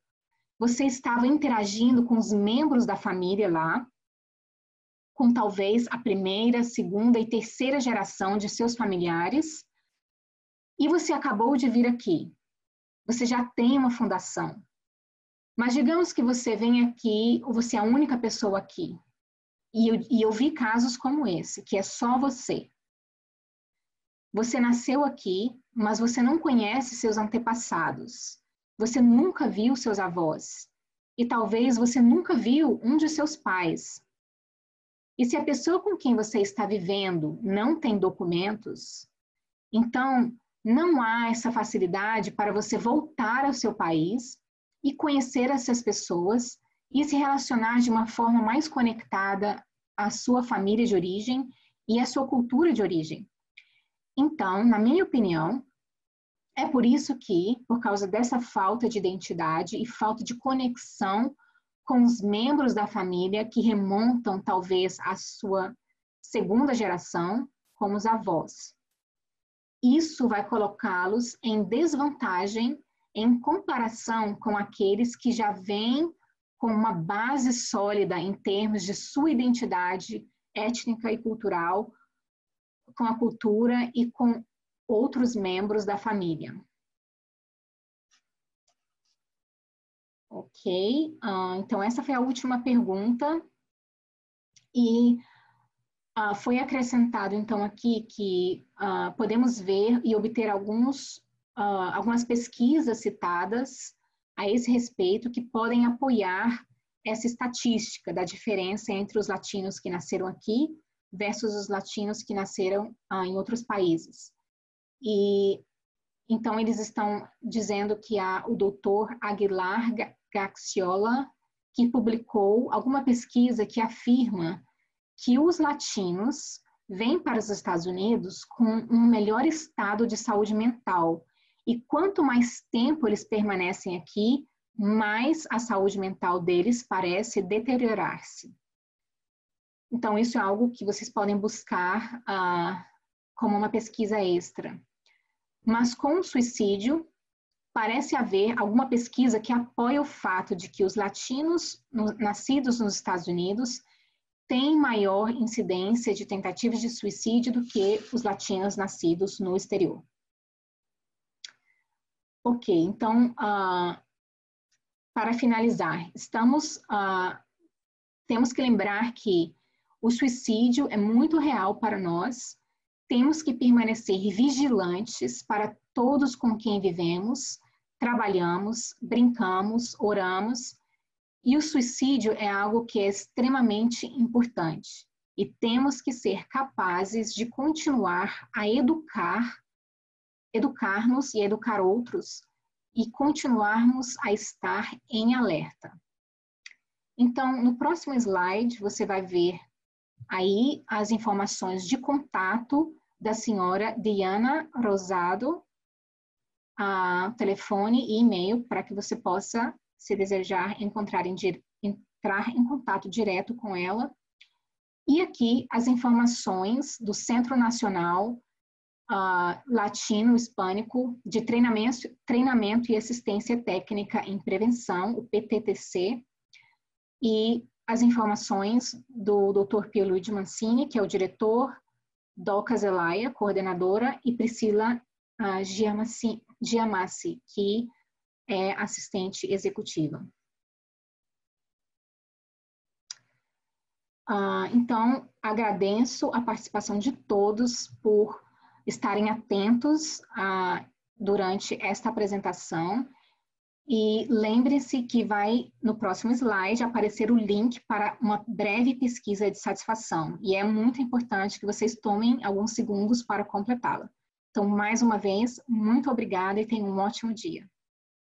Você estava interagindo com os membros da família lá, com talvez a primeira, segunda e terceira geração de seus familiares. E você acabou de vir aqui. Você já tem uma fundação. Mas digamos que você vem aqui, ou você é a única pessoa aqui, e eu, e eu vi casos como esse, que é só você. Você nasceu aqui, mas você não conhece seus antepassados. Você nunca viu seus avós. E talvez você nunca viu um de seus pais. E se a pessoa com quem você está vivendo não tem documentos, então não há essa facilidade para você voltar ao seu país e conhecer essas pessoas e se relacionar de uma forma mais conectada à sua família de origem e à sua cultura de origem. Então, na minha opinião, é por isso que, por causa dessa falta de identidade e falta de conexão com os membros da família que remontam talvez à sua segunda geração, como os avós. Isso vai colocá-los em desvantagem em comparação com aqueles que já vêm com uma base sólida em termos de sua identidade étnica e cultural, com a cultura e com outros membros da família. Ok, uh, então essa foi a última pergunta. E uh, foi acrescentado então aqui que uh, podemos ver e obter alguns, algumas pesquisas citadas a esse respeito que podem apoiar essa estatística da diferença entre os latinos que nasceram aqui versus os latinos que nasceram em outros países. E então eles estão dizendo que há o doutor Aguilar Gaxiola, que publicou alguma pesquisa que afirma que os latinos vêm para os Estados Unidos com um melhor estado de saúde mental. E quanto mais tempo eles permanecem aqui, mais a saúde mental deles parece deteriorar-se. Então, isso é algo que vocês podem buscar uh, como uma pesquisa extra. Mas com o suicídio, parece haver alguma pesquisa que apoia o fato de que os latinos no, nascidos nos Estados Unidos têm maior incidência de tentativas de suicídio do que os latinos nascidos no exterior. Ok, então, uh, para finalizar, estamos, uh, temos que lembrar que o suicídio é muito real para nós temos que permanecer vigilantes para todos com quem vivemos, trabalhamos, brincamos, oramos. E o suicídio é algo que é extremamente importante. E temos que ser capazes de continuar a educar, educar-nos e educar outros, e continuarmos a estar em alerta. Então, no próximo slide, você vai ver aí as informações de contato da senhora Diana Rosado, a telefone e e-mail para que você possa, se desejar, encontrar em, entrar em contato direto com ela. E aqui as informações do Centro Nacional uh, Latino Hispânico de treinamento, treinamento e Assistência Técnica em Prevenção, o PTTC, e as informações do Dr. Pierluigi Mancini, que é o diretor Dolca Zelaya, coordenadora, e Priscila uh, Giamassi, que é assistente executiva. Uh, então, agradeço a participação de todos por estarem atentos uh, durante esta apresentação e lembre-se que vai, no próximo slide, aparecer o link para uma breve pesquisa de satisfação. E é muito importante que vocês tomem alguns segundos para completá-la. Então, mais uma vez, muito obrigada e tenham um ótimo dia.